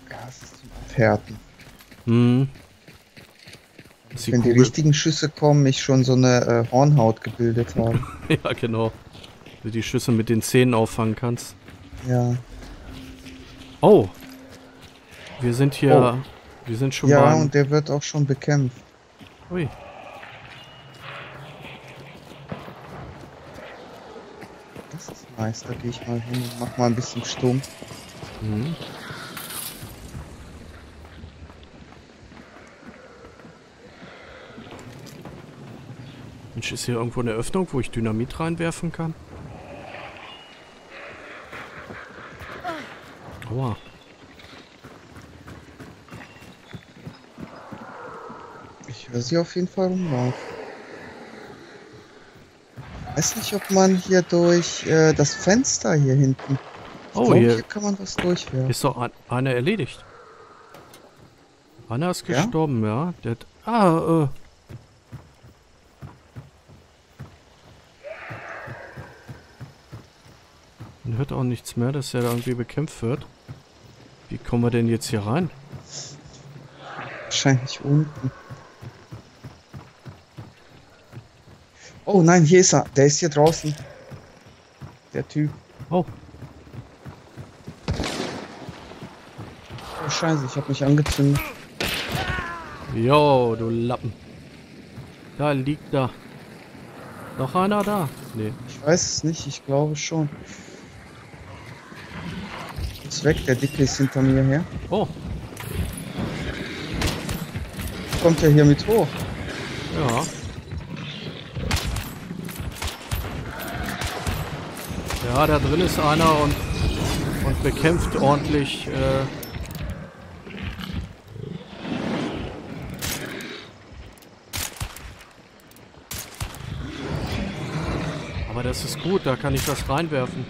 Ja, es ist zum Abhärten. Hm. Die Wenn die Kugel- richtigen Schüsse kommen, ich schon so eine äh, Hornhaut gebildet habe. <laughs> ja, genau. Du die Schüsse mit den Zähnen auffangen kannst. ja. Oh! Wir sind hier. Wir sind schon Ja, beim. und der wird auch schon bekämpft. Ui. Das ist nice, da gehe ich mal hin und mach mal ein bisschen stumm. Mhm. Mensch, ist hier irgendwo eine Öffnung, wo ich Dynamit reinwerfen kann? Aua. Ich höre sie auf jeden Fall rumlaufen. Weiß nicht, ob man hier durch äh, das Fenster hier hinten. Ich Oh, glaub, hier- hier kann man was durchwerfen. Ist doch ein, einer erledigt. Einer ist Ja? gestorben, ja. Der hat, ah, Man hört auch nichts mehr, dass er da irgendwie bekämpft wird. Wie kommen wir denn jetzt hier rein? Wahrscheinlich unten. Oh nein, hier ist er. Der ist hier draußen. Der Typ. Oh, Oh scheiße, ich habe mich angezündet. jo, du Lappen. Da liegt da. Noch einer da? Nee. Ich weiß es nicht, ich glaube schon. Weg, der Dicke ist hinter mir her. Oh, Kommt ja hier mit hoch. ja. Ja, da drin ist einer und, und bekämpft ordentlich. Äh, Aber das ist gut, da kann ich was reinwerfen.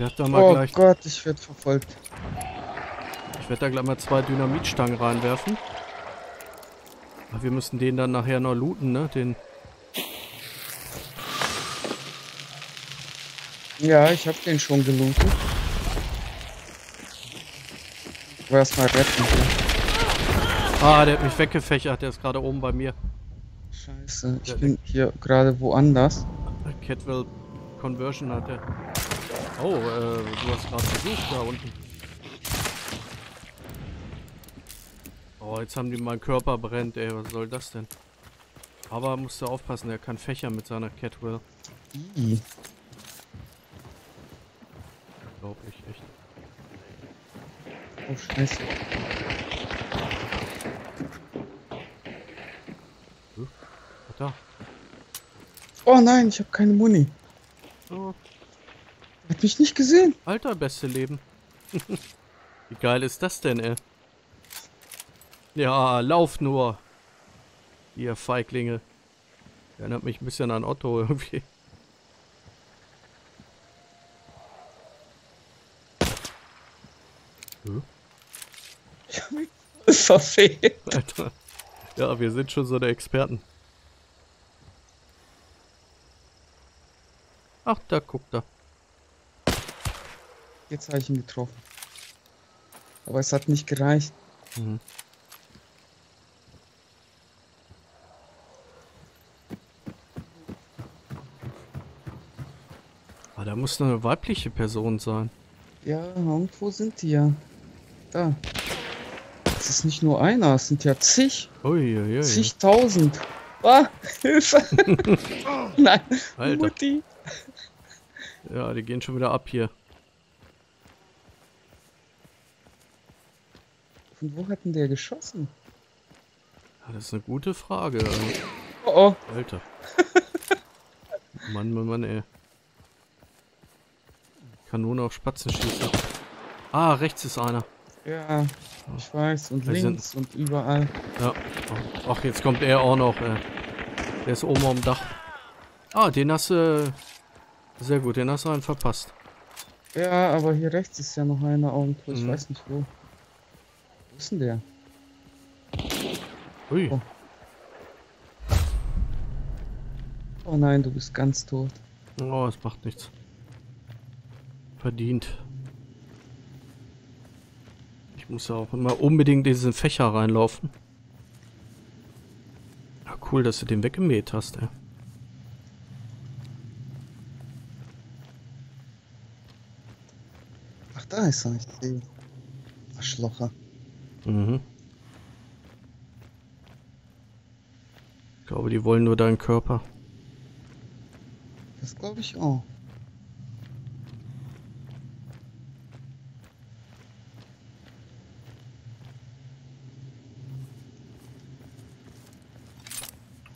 Werde da mal Oh gleich, Gott, ich werde verfolgt. ich werde da gleich mal zwei Dynamitstangen reinwerfen. Aber wir müssen den dann nachher noch looten, ne? Den. Ja, ich habe den schon gelootet. Ich will erst mal retten. hier. Ah, der hat mich weggefächert, der ist gerade oben bei mir. Scheiße, ich Der- bin hier gerade woanders. Catwell Conversion hat er. Oh, äh, du hast gerade versucht da unten. Oh, jetzt haben die meinen Körper brennt, ey, was soll das denn? Aber musst du aufpassen, er kann fächern mit seiner Catwell. Ih, Glaub ich echt. oh Scheiße. Da. Oh nein, ich habe keine Muni. Hat mich nicht gesehen. alter, beste Leben. <laughs> Wie geil ist das denn, ey? Ja, lauf nur. Ihr Feiglinge. Erinnert mich ein bisschen an Otto irgendwie. Hab mich verfehlt. Alter. Ja, wir sind schon so der Experten. Ach, da guckt er. Jetzt habe ich ihn getroffen. Aber es hat nicht gereicht. Mhm. Ah, da muss eine weibliche Person sein. Ja, irgendwo sind die ja. Da. Es ist nicht nur einer, es sind ja zig. Uiuiui. Zigtausend. Ah, <laughs> Hilfe! <laughs> Nein, Alter. Mutti. Ja, die gehen schon wieder ab hier. Von wo hat denn der geschossen? Ja, das ist eine gute Frage. also, Oh, oh. Alter. Mann, Mann, Mann, ey. Kanone auf Spatzen schießen. Ah, rechts ist einer. Ja, ich weiß. Und Wir sind- links und überall. Ja. Ach, jetzt kommt er auch noch, ey. Der ist oben am Dach. Ah, den hast du... Sehr gut, den hast du einen verpasst. Ja, aber hier rechts ist ja noch einer irgendwo. Ich Mhm. weiß nicht wo. Wo ist denn der? Ui. Oh. Oh nein, du bist ganz tot. Oh, es macht nichts. Verdient. Ich muss ja auch immer unbedingt in diesen Fächer reinlaufen. Ja, cool, dass du den weggemäht hast, ey. Ach, da ist er. Ich sehe. Arschlocher. Mhm. Ich glaube, die wollen nur deinen Körper. Das glaube ich auch.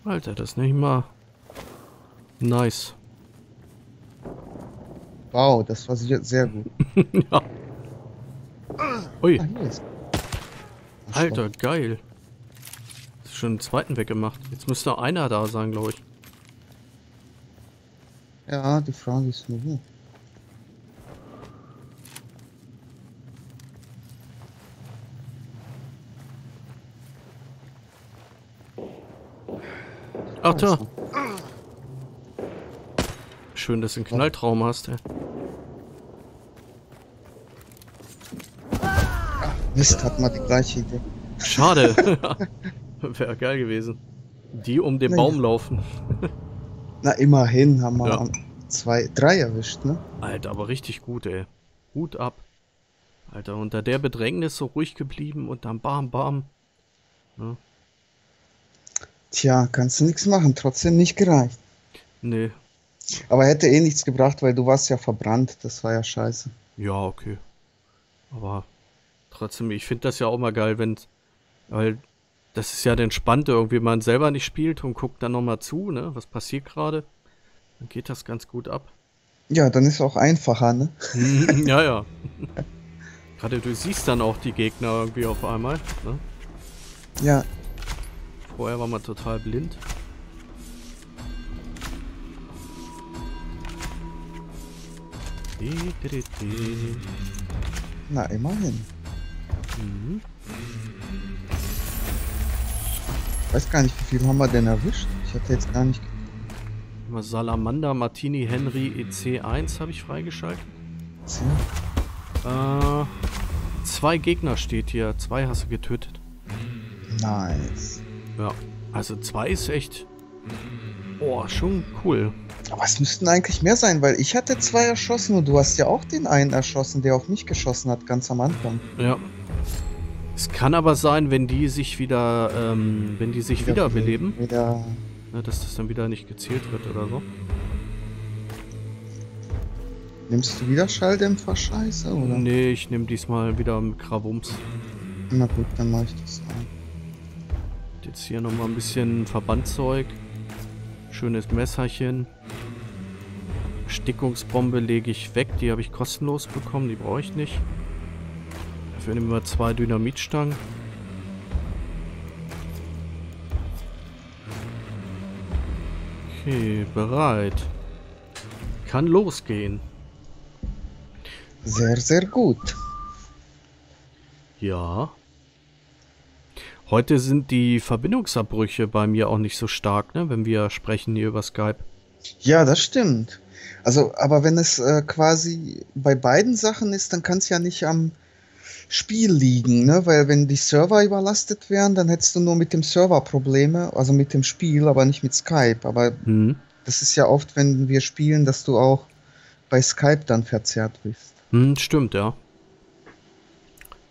Alter, das ist nicht mal nice. Wow, das war sehr sehr gut. <laughs> ja. Ui, Ah, ist. Arschloch. Alter, geil. Ist schon einen zweiten weggemacht. Jetzt müsste noch einer da sein, glaube ich. Ja, die Frage ist nur wo. Ach da. Schön, dass du einen Knalltraum hast, ey. Mist, hat mal die gleiche Idee. Schade. <laughs> Wäre geil gewesen. Die um den Naja. Baum laufen. Na, immerhin haben wir Ja. zwei, drei erwischt, ne? Alter, aber richtig gut, ey. Hut ab. Alter, unter der Bedrängnis so ruhig geblieben und dann bam, bam. Tja, kannst du nichts machen, trotzdem nicht gereicht. Nee. Aber hätte eh nichts gebracht, weil du warst ja verbrannt, das war ja scheiße. Ja, okay. Aber trotzdem, ich finde das ja auch mal geil, wenn. Weil das ist ja dann spannend, irgendwie man selber nicht spielt und guckt dann nochmal zu, ne? Was passiert gerade? Dann geht das ganz gut ab. Ja, dann ist auch einfacher, ne? <laughs> ja, ja. <laughs> Gerade du siehst dann auch die Gegner irgendwie auf einmal. Ne? Ja, Vorher war man total blind. na immerhin. Mhm. Weiß gar nicht, wie viel haben wir denn erwischt? Ich hatte jetzt gar nicht. Salamander, Martini, Henry, EC1 habe ich freigeschaltet. Äh, zwei Gegner steht hier. Zwei hast du getötet. Nice. Ja. Also zwei ist echt. Boah, schon cool. Aber es müssten eigentlich mehr sein, weil ich hatte zwei erschossen und du hast ja auch den einen erschossen, der auf mich geschossen hat, ganz am Anfang. Ja. Es kann aber sein, wenn die sich wieder, ähm, wenn die sich wiederbeleben, Wieder. ne, dass das dann wieder nicht gezählt wird oder so. Nimmst du wieder Schalldämpfer Scheiße, oder? Nee, ich nehme diesmal wieder mit Krawums. Na gut, dann mach ich das auch. Jetzt hier nochmal ein bisschen Verbandzeug. Schönes Messerchen. Stickungsbombe lege ich weg. Die habe ich kostenlos bekommen. Die brauche ich nicht. Dafür nehmen wir zwei Dynamitstangen. Okay, bereit. Kann losgehen. Sehr, sehr gut. Ja. Heute sind die Verbindungsabbrüche bei mir auch nicht so stark, ne? Wenn wir sprechen hier über Skype. Ja, das stimmt. Also, aber wenn es äh, quasi bei beiden Sachen ist, dann kann es ja nicht am Spiel liegen, ne? Weil wenn die Server überlastet wären, dann hättest du nur mit dem Server Probleme, also mit dem Spiel, aber nicht mit Skype. Aber Hm. das ist ja oft, wenn wir spielen, dass du auch bei Skype dann verzerrt bist. Hm, stimmt, ja.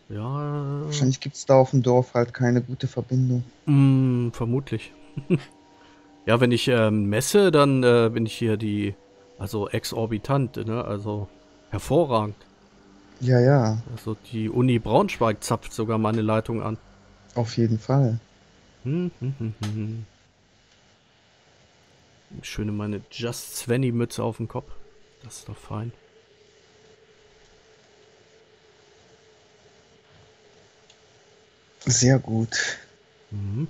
Ja, Wahrscheinlich gibt es da auf dem Dorf halt keine gute Verbindung. hm, vermutlich. <laughs> ja, wenn ich ähm, messe, dann äh, bin ich hier die, also exorbitant, ne? Also hervorragend. Ja, ja, Also die Uni Braunschweig zapft sogar meine Leitung an. auf jeden Fall. Hm, hm, hm, hm, hm. Schöne meine Just Svenny Mütze auf dem Kopf. Das ist doch fein. Sehr gut. Mhm.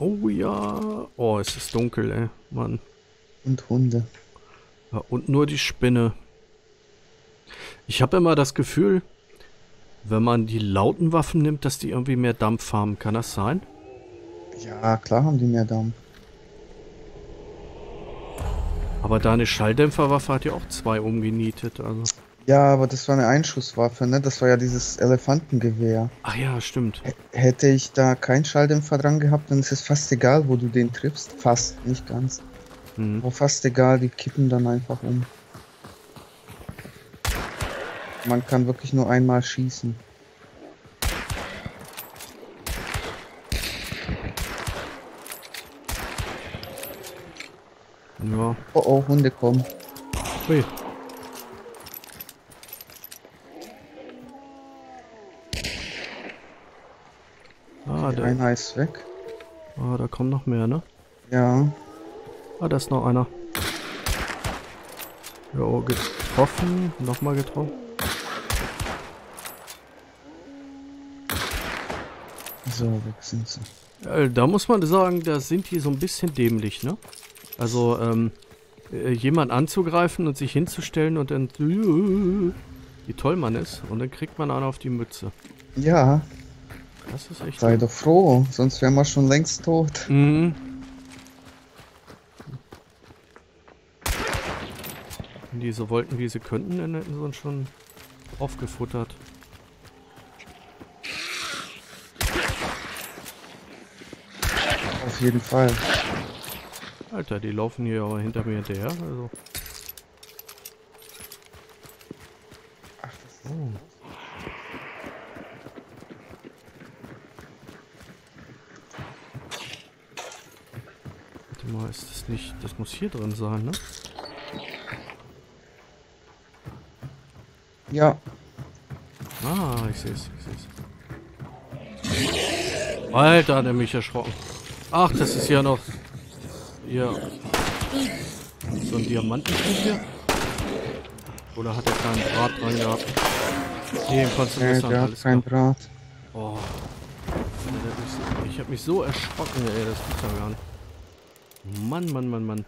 Oh ja. Oh, es ist dunkel, ey. Mann. Und Hunde. Ja, und nur die Spinne. Ich habe immer das Gefühl, wenn man die lauten Waffen nimmt, dass die irgendwie mehr Dampf haben. Kann das sein? Ja, klar haben die mehr Dampf. Aber deine Schalldämpferwaffe hat ja auch zwei umgenietet. Also. Ja, aber das war eine Einschusswaffe, ne? Das war ja dieses Elefantengewehr. Ach ja, stimmt. H hätte ich da keinen Schalldämpfer dran gehabt, dann ist es fast egal, wo du den triffst. Fast, nicht ganz. Mhm. Aber fast egal, die kippen dann einfach um. Man kann wirklich nur einmal schießen. Ja. Oh oh, Hunde kommen. Ui. Ah, da, Einer ist weg. ah, da kommt noch mehr, ne? Ja. Ah, da ist noch einer. Jo, getroffen. Nochmal getroffen. So, weg sind sie. Äh, da muss man sagen, da sind die so ein bisschen dämlich, ne? Also, ähm, äh, jemand anzugreifen und sich hinzustellen und dann. wie toll man ist. Und dann kriegt man einen auf die Mütze. Ja, Das ist echt. sei doch froh, sonst wären wir schon längst tot. Mhm. Wenn die so wollten, wie sie könnten, dann hätten sie uns schon aufgefuttert. Auf jeden Fall. Alter, die laufen hier aber hinter mir hinterher. Also. Ach, das Oh. Warte mal, ist das nicht. Das muss hier drin sein, ne? Ja, Ah, ich sehe es, ich sehe es. Alter, hat er mich erschrocken. Ach, das ist ja noch. Ja. So ein Diamantentuch hier? Oder hat er keinen Draht dran gehabt? Nee, du äh, nicht der hat alles kein klar. Draht. Oh. Ich hab mich so erschrocken, ey, das gibt's ja gar nicht. Mann, Mann, Mann, Mann.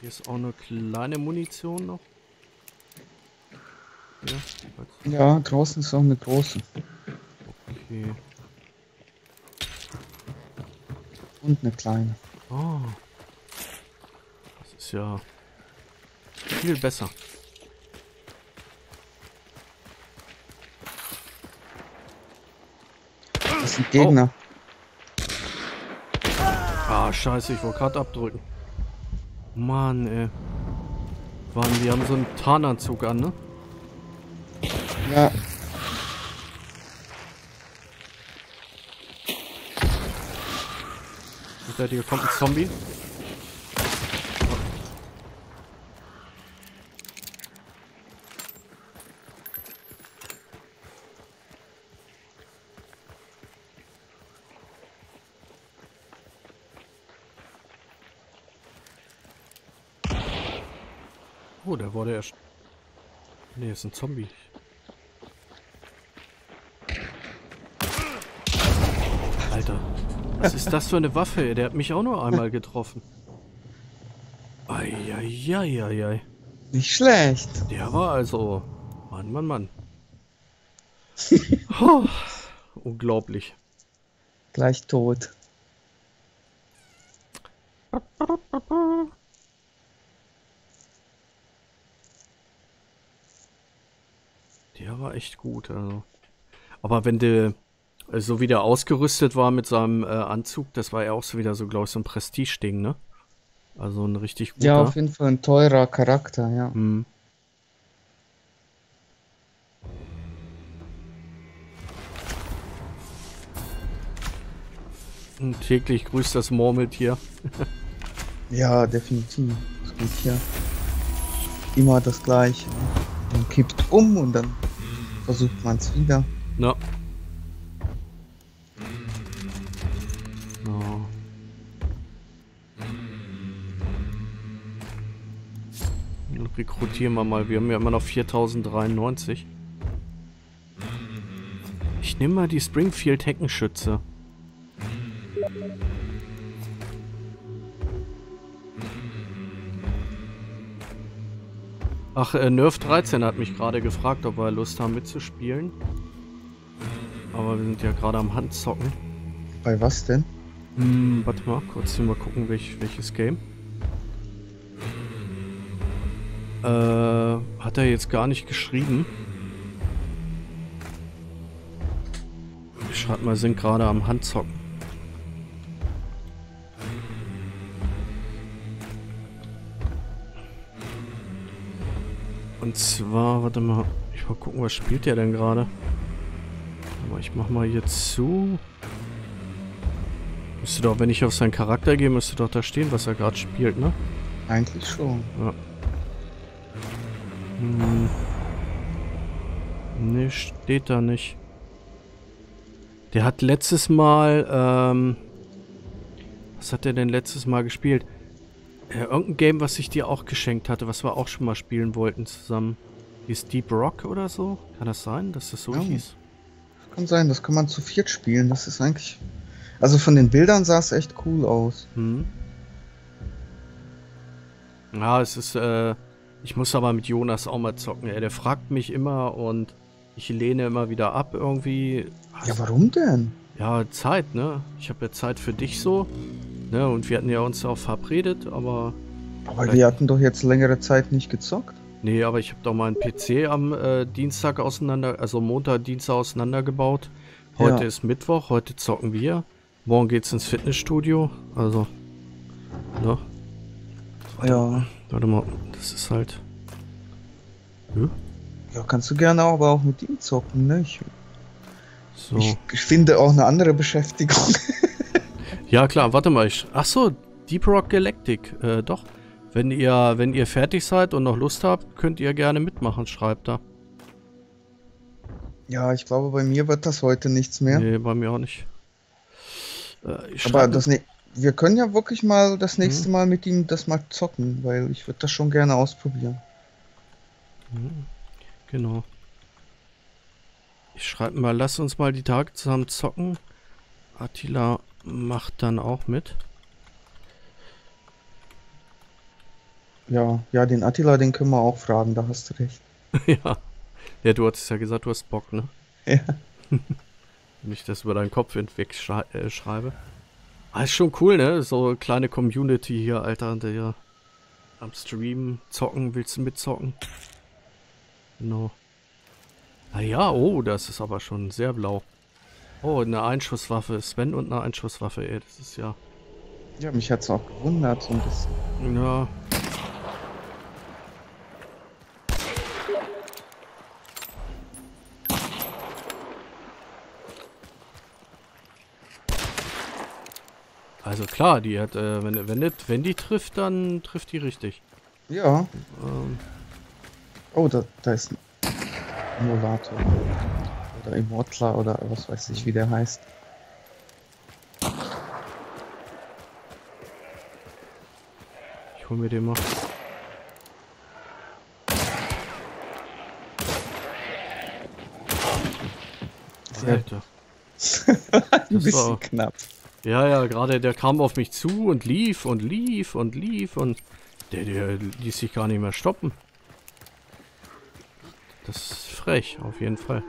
Hier ist auch eine kleine Munition noch. Ja? Ja, draußen ist auch eine große. okay. Und eine kleine. Oh. Das ist ja viel besser. Das sind Gegner. Ah, scheiße, ich wollte gerade abdrücken. Mann, ey. Mann, die haben so einen Tarnanzug an, ne? Ja, Hinter dir kommt ein Zombie. Oh, der wurde erst. Ne, ist ein Zombie. Alter. Was ist das für eine Waffe? Der hat mich auch nur einmal getroffen. Eieieiei. nicht schlecht. Der war also. Mann, Mann, Mann. <laughs> Huh. Unglaublich. Gleich tot. Der war echt gut, also. Aber wenn der, äh, so wie der ausgerüstet war mit seinem äh, Anzug, das war ja auch so wieder so, glaube ich, so ein Prestige-Ding, ne? Also ein richtig guter. Ja, auf jeden Fall ein teurer Charakter, ja. Hm. Und täglich grüßt das Murmeltier. <laughs> Ja, definitiv. Geht hier immer das gleiche. Man kippt um und dann versucht man es wieder. Na. Oh. Rekrutieren wir mal. Wir haben ja immer noch 4093. Ich nehme mal die Springfield Heckenschütze. Ach, äh, Nerf 13 hat mich gerade gefragt, ob wir Lust haben mitzuspielen. Aber wir sind ja gerade am Handzocken. Bei was denn? Hm, warte mal, kurz mal gucken, welch, welches Game. Äh, hat er jetzt gar nicht geschrieben. Ich schreibe mal, sind gerade am Handzocken. Und zwar, warte mal, ich mal gucken, was spielt der denn gerade? Aber ich mach mal hier zu. Müsste doch, wenn ich auf seinen Charakter gehe, müsste doch da stehen, was er gerade spielt, ne? Eigentlich schon. Hm. Ne, steht da nicht. Der hat letztes Mal, ähm, was hat der denn letztes Mal gespielt? Äh, irgendein Game, was ich dir auch geschenkt hatte, was wir auch schon mal spielen wollten zusammen. Hieß Deep Rock oder so? Kann das sein, dass das so Ja. hieß? Kann sein, das kann man zu viert spielen. Das ist eigentlich. Also von den Bildern sah es echt cool aus. Hm. Ja, es ist, äh, Ich muss aber mit Jonas auch mal zocken, ey. Der fragt mich immer und ich lehne immer wieder ab irgendwie. Ja, warum denn? Ja, Zeit, ne? Ich habe ja Zeit für dich so. Ne? Und wir hatten ja uns auch verabredet, aber. Aber wir hatten doch jetzt längere Zeit nicht gezockt. Nee, aber ich habe doch meinen PC am äh, Dienstag auseinander, also Montag, Dienstag auseinandergebaut. Heute ja. ist Mittwoch, heute zocken wir. Morgen geht's ins Fitnessstudio. Also, ne? Ja. Warte mal, das ist halt. Hm? Ja, kannst du gerne auch, aber auch mit ihm zocken, ne? Ich, so. ich, ich finde auch eine andere Beschäftigung. <laughs> ja, klar, warte mal. Ich, ach so, Deep Rock Galactic. Äh, doch. Wenn ihr, wenn ihr fertig seid und noch Lust habt, könnt ihr gerne mitmachen, schreibt da. Ja, ich glaube, bei mir wird das heute nichts mehr. Nee, bei mir auch nicht. Äh, Aber das ne wir können ja wirklich mal das nächste mhm. Mal mit ihm das mal zocken, weil ich würde das schon gerne ausprobieren. Mhm. Genau. Ich schreibe mal, lass uns mal die Tage zusammen zocken. Attila macht dann auch mit. Ja, ja, den Attila, den können wir auch fragen, da hast du recht. <laughs> ja. Ja, du hattest ja gesagt, du hast Bock, ne? Ja. <laughs> Nicht, dass über deinen Kopf hinweg schrei äh, schreibe. Ah, ist schon cool, ne? So eine kleine Community hier, Alter, der am Stream zocken, willst du mitzocken? Genau. Ah ja, oh, das ist aber schon sehr blau. Oh, eine Einschusswaffe. Sven und eine Einschusswaffe, ey, das ist ja... Ja, mich hat's auch gewundert, so ein bisschen. Ja, Also klar, die hat, äh, wenn, wenn, nicht, wenn die trifft, dann trifft die richtig. Ja. Ähm. Oh, da, da ist ein Emulator. Oder Immortler oder was weiß ich, wie der heißt. Ich hol mir den mal. Alter. <laughs> ein bisschen knapp. Ja, ja, gerade der kam auf mich zu und lief und lief und lief und der, der ließ sich gar nicht mehr stoppen. Das ist frech, auf jeden Fall.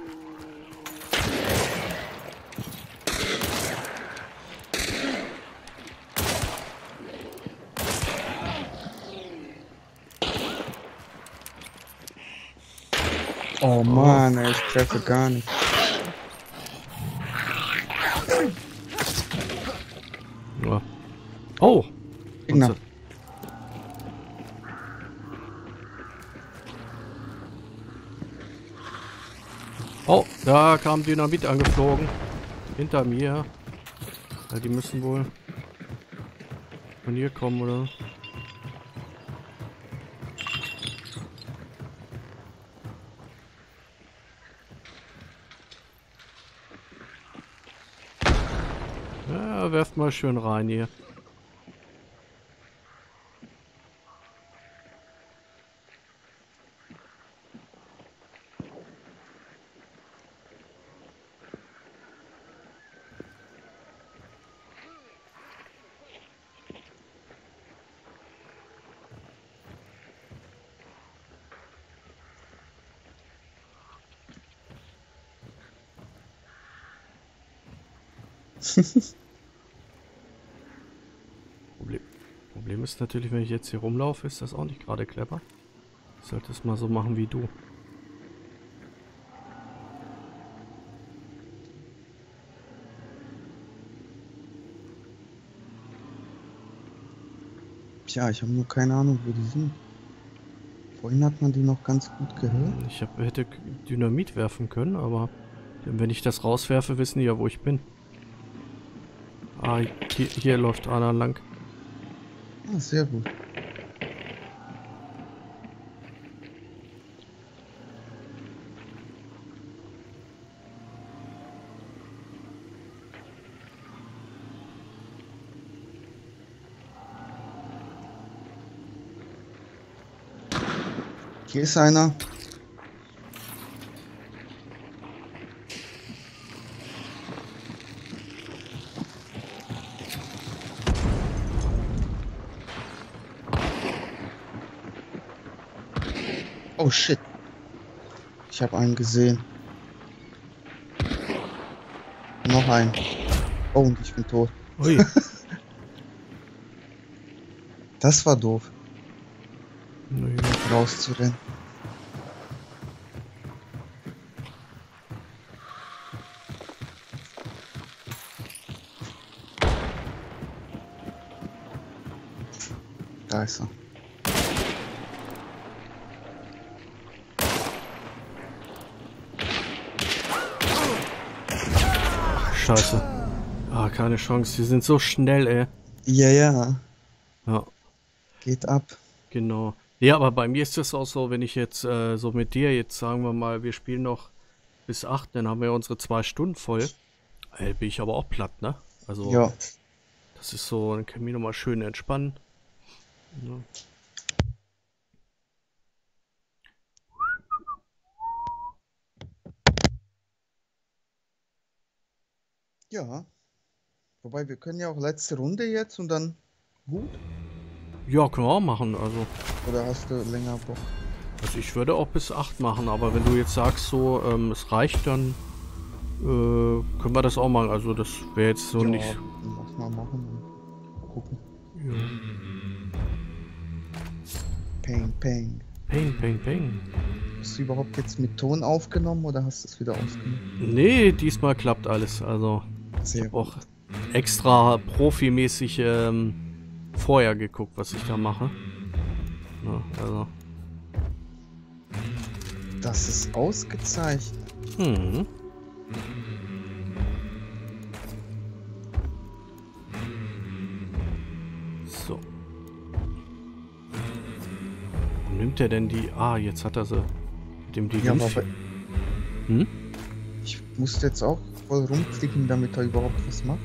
Oh Mann, ey, ich treffe gar nicht. Oh! Gegner. Oh, da kam Dynamit angeflogen. Hinter mir. Ja, die müssen wohl von hier kommen, oder? Ja, werft mal schön rein hier. <laughs> Problem, Problem ist natürlich, wenn ich jetzt hier rumlaufe, ist das auch nicht gerade clever. Ich sollte es mal so machen wie du. Tja, ich habe nur keine Ahnung, wo die sind. Vorhin hat man die noch ganz gut gehört. Ich hab, hätte Dynamit werfen können, aber wenn ich das rauswerfe, wissen die ja, wo ich bin. Ah, hier, hier läuft einer lang. Ah, sehr gut. Hier ist shit. Ich habe einen gesehen. Noch einen. Oh, und ich bin tot. Ui. <laughs> Das war doof, Nö. rauszurennen. Da ist er. Scheiße. Ah, keine Chance. Die sind so schnell, ey. Ja, ja, Ja, geht ab. genau. Ja, aber bei mir ist das auch so, wenn ich jetzt äh, so mit dir jetzt sagen wir mal, wir spielen noch bis 8, dann haben wir unsere zwei Stunden voll. Ey, bin ich aber auch platt, ne? Also, Ja, das ist so, dann können wir nochmal schön entspannen. Ja. Ja. Wobei, wir können ja auch letzte Runde jetzt und dann gut. ja, können wir auch machen. Also, Oder hast du länger Bock? also ich würde auch bis 8 machen, aber wenn du jetzt sagst, so, ähm, es reicht, dann äh, können wir das auch machen. Also, das wäre jetzt so ja, nicht. Lass mal machen und gucken. Ja. Peng, peng. Peng, peng, peng. Hast du überhaupt jetzt mit Ton aufgenommen oder hast du es wieder ausgemacht? Nee, diesmal klappt alles. Also, Sehr gut. auch extra profimäßig ähm, vorher geguckt, was ich da mache. Ja, also. Das ist ausgezeichnet. Hm. So. Wo nimmt er denn die? Ah, jetzt hat er sie. Mit dem die Ja, Hm? ich musste jetzt auch voll rumklicken, damit er überhaupt was macht.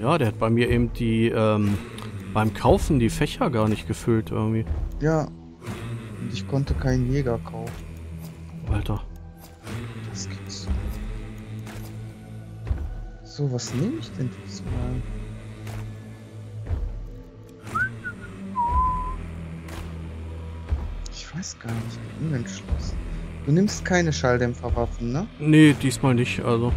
Ja, der hat bei mir eben die ähm, beim Kaufen die Fächer gar nicht gefüllt irgendwie. Ja. Und ich konnte keinen Jäger kaufen. Alter. Das gibt's. So, was nehme ich denn diesmal? Ich weiß gar nicht, ich bin unentschlossen. Du nimmst keine Schalldämpferwaffen, ne? Nee, diesmal nicht, also.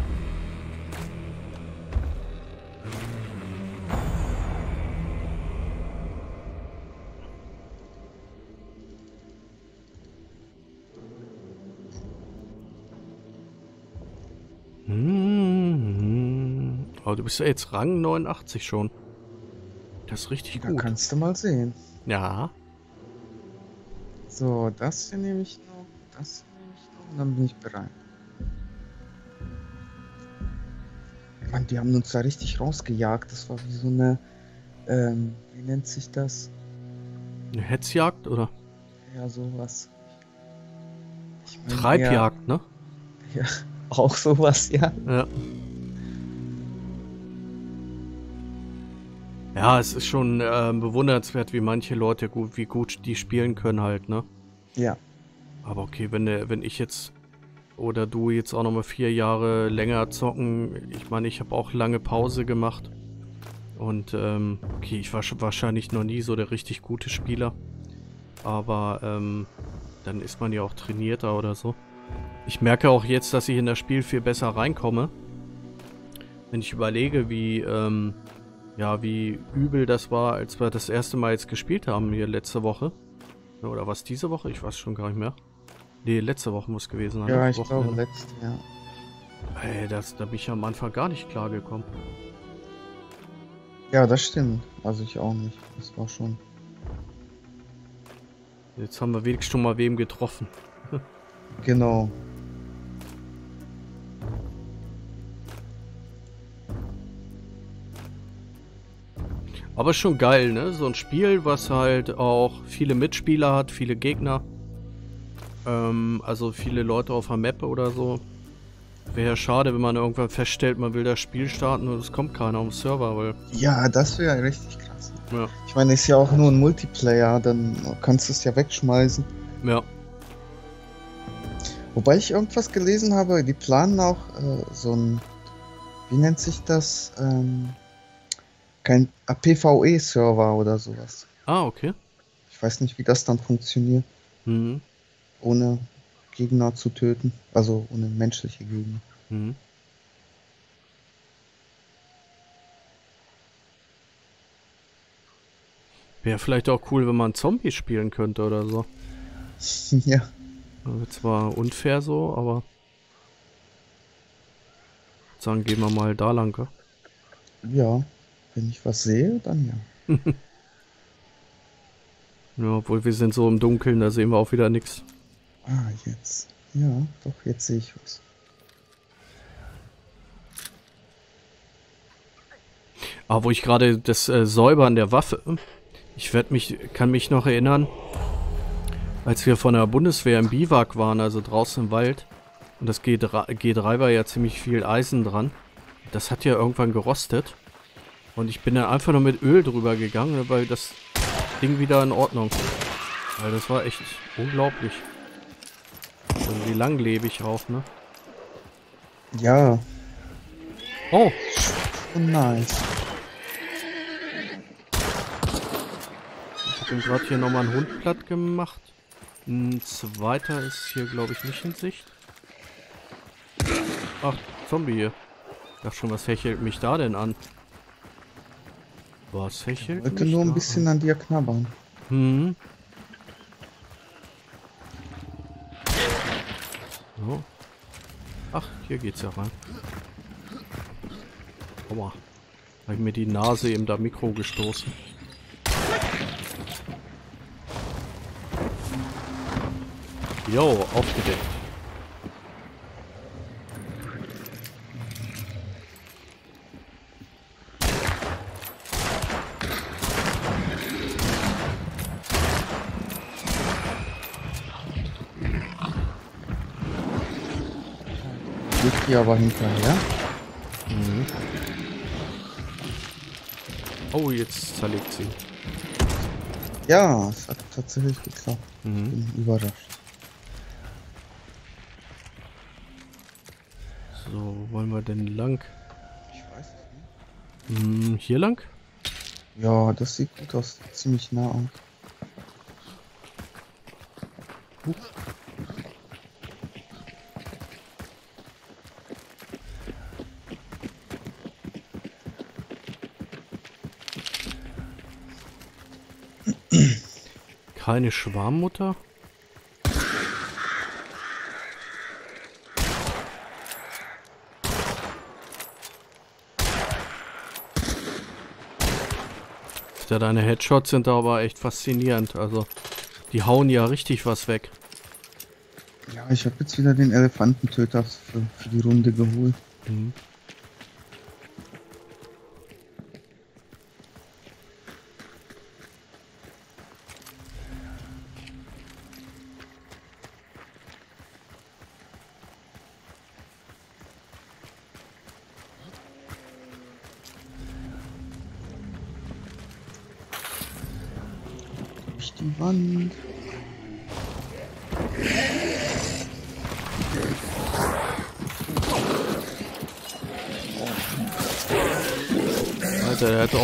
Du bist ja jetzt Rang 89 schon. Das ist richtig Da gut. kannst du mal sehen. Ja. So, das hier nehme ich noch, das hier nehme ich noch und dann bin ich bereit. Mann, die haben uns da richtig rausgejagt. Das war wie so eine, ähm, wie nennt sich das? Eine Hetzjagd oder Ja, sowas. Ich mein, Treibjagd, ne? Ja, ja, <laughs> auch sowas, ja. Ja. Ja, es ist schon ähm, bewundernswert, wie manche Leute gut, wie gut die spielen können halt, ne? Ja, Aber okay, wenn, wenn ich jetzt oder du jetzt auch nochmal vier Jahre länger zocken, ich meine, ich habe auch lange Pause gemacht. Und ähm, okay, ich war wahrscheinlich noch nie so der richtig gute Spieler. Aber ähm, dann ist man ja auch trainierter oder so. Ich merke auch jetzt, dass ich in das Spiel viel besser reinkomme. Wenn ich überlege, wie, ähm, ja, wie übel das war, als wir das erste Mal jetzt gespielt haben hier letzte Woche. Oder was diese Woche? Ich weiß schon gar nicht mehr. Nee, letzte Woche muss gewesen sein. ja, ne? ich glaube Wochenende. letzte, ja. Ey, das, da bin ich am Anfang gar nicht klar gekommen. Ja, das stimmt. Also ich auch nicht. Das war schon. Jetzt haben wir wenigstens schon mal wem getroffen. <laughs> Genau. Aber schon geil, ne? So ein Spiel, was halt auch viele Mitspieler hat, viele Gegner. Ähm, also viele Leute auf der Map oder so. Wäre ja schade, wenn man irgendwann feststellt, man will das Spiel starten und es kommt keiner auf den Server, weil. Ja, das wäre richtig krass. Ja. Ich meine, ist ja auch nur ein Multiplayer, dann kannst du es ja wegschmeißen. Ja. Wobei ich irgendwas gelesen habe, die planen auch äh, so ein, wie nennt sich das? Ähm, kein PvE-Server oder sowas. Ah, okay. Ich weiß nicht, wie das dann funktioniert. Mhm. ohne Gegner zu töten. Also ohne menschliche Gegner. Mhm. Wäre vielleicht auch cool, wenn man Zombie spielen könnte oder so. <laughs> ja. Also zwar unfair so, aber sagen, gehen wir mal da lang. gell? Ja. Wenn ich was sehe, dann ja. <laughs> Ja, obwohl wir sind so im Dunkeln, da sehen wir auch wieder nichts. Ah, jetzt. Ja, doch, jetzt sehe ich was. Aber wo ich gerade das äh, Säubern der Waffe, ich werd mich, kann mich noch erinnern, als wir von der Bundeswehr im Biwak waren, also draußen im Wald, und das G3, G3 war ja ziemlich viel Eisen dran. Das hat ja irgendwann gerostet. Und ich bin dann einfach nur mit Öl drüber gegangen, weil das Ding wieder in Ordnung. Weil das war echt unglaublich. Irgendwie langlebig auch, ne? Ja. Oh, Oh, nice. ich habe gerade hier nochmal einen Hund platt gemacht. Ein zweiter ist hier, glaube ich, nicht in Sicht. Ach, Zombie hier. Ich dachte schon, was hechelt mich da denn an? Was Ich hechelt wollte nur ein bisschen an dir knabbern. an? Hm. So. Ach, hier geht's ja rein. Aua. Habe ich mir die Nase im da Mikro gestoßen. Jo, aufgedeckt. Hier aber hinterher. Mhm. Oh, jetzt zerlegt sie. Ja, es hat tatsächlich geklappt. Mhm. Bin überrascht. So, wo wollen wir denn lang? Ich weiß es nicht. Hm, hier lang? Ja, das sieht gut aus. Ziemlich nah aus. Huch. Keine Schwarmmutter? Ja, deine Headshots sind aber echt faszinierend. Also, die hauen ja richtig was weg. Ja, ich habe jetzt wieder den Elefantentöter für, für die Runde geholt. Mhm.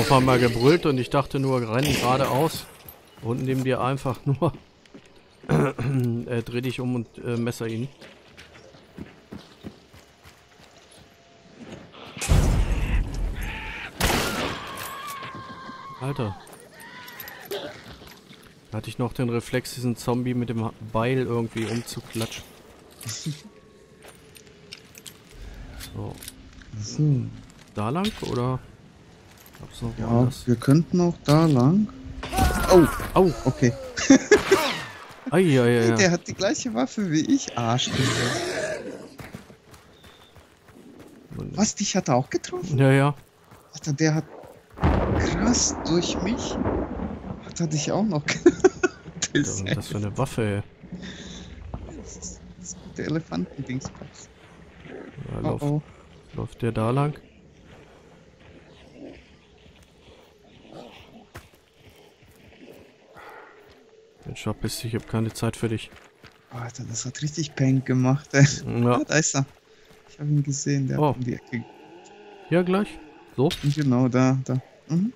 Auf einmal gebrüllt und ich dachte nur, renn geradeaus. Und nimm dir einfach nur. <clears throat> äh, dreh dich um und äh, messer ihn. Alter. Da hatte ich noch den Reflex, diesen Zombie mit dem Beil irgendwie umzuklatschen. <laughs> So. So. Da lang oder? Noch Ja, woanders? wir könnten auch da lang. Oh, Au! okay. <laughs> Ai, ai. Der hat die gleiche Waffe wie ich. Arsch. Was, dich hat er auch getroffen? Ja, ja. Alter, der hat krass durch mich. Hat er dich auch noch <laughs> Was das ist denn das für eine Waffe, ey? Das ist das gute Elefantendingspass. Ja, Oh lauf, oh. Läuft der da lang? Mensch, verpiss dich, ich hab keine Zeit für dich. Alter, das hat richtig Peng gemacht, ey. Ja, <laughs> da ist er. Ich habe ihn gesehen, der Oh. hat um die Ecke. ja gleich. So. Genau, da, da. Mhm.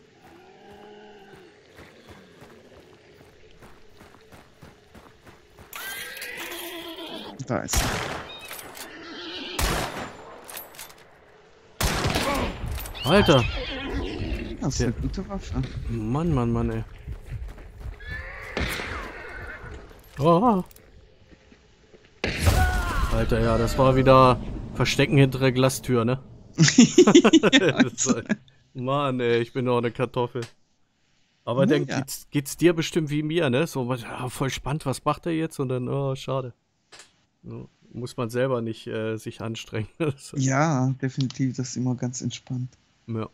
Da ist er. Alter! Das ist eine gute Waffe. Mann, Mann, Mann, ey. Oh. Alter, ja, das war wieder Verstecken hinter der Glastür, ne? <laughs> Mann, ey, ich bin doch eine Kartoffel. Aber dann Ja. geht's, geht's dir bestimmt wie mir, ne? So, ja, voll spannend, was macht er jetzt? Und dann, oh, schade. Muss man selber nicht äh, sich anstrengen. Ja, definitiv. Das ist immer ganz entspannt. ja.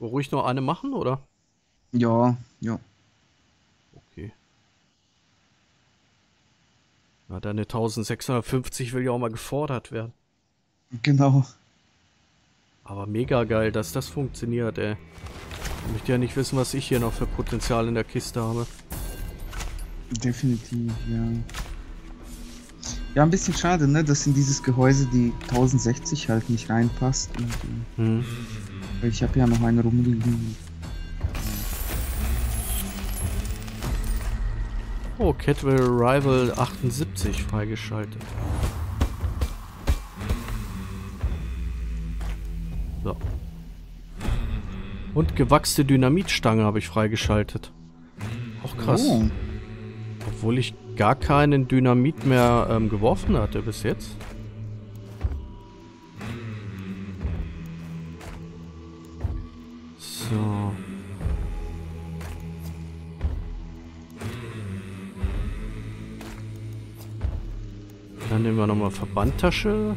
Ruhig noch eine machen, oder? Ja, ja. Okay. Na, deine 1650 will ja auch mal gefordert werden. Genau. Aber mega geil, dass das funktioniert, ey. Ich möchte ja nicht wissen, was ich hier noch für Potenzial in der Kiste habe. Definitiv, ja. Ja, ein bisschen schade, ne, dass in dieses Gehäuse die 1060 halt nicht reinpasst. Und, äh, Hm. weil ich habe ja noch eine rumliegen. Oh, Catwell Rival 78 freigeschaltet. So. Und gewachste Dynamitstange habe ich freigeschaltet. Auch krass. Oh, Obwohl ich gar keinen Dynamit mehr ähm, geworfen hatte bis jetzt. So. Dann nehmen wir nochmal Verbandtasche.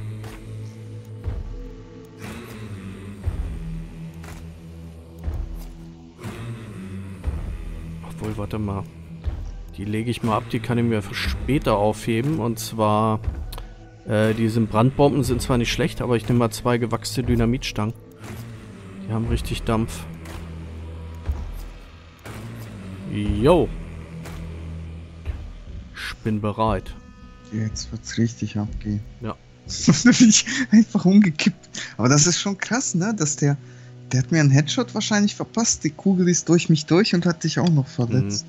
Obwohl, warte mal. Die lege ich mal ab, die kann ich mir für später aufheben. Und zwar, äh, diese Brandbomben sind zwar nicht schlecht, aber ich nehme mal zwei gewachste Dynamitstangen. Die haben richtig Dampf. Jo. Ich bin bereit. Jetzt wird's richtig abgehen. Ja. <laughs> bin ich einfach umgekippt. Aber das ist schon krass, ne, dass der, der hat mir einen Headshot wahrscheinlich verpasst. Die Kugel ist durch mich durch und hat dich auch noch verletzt.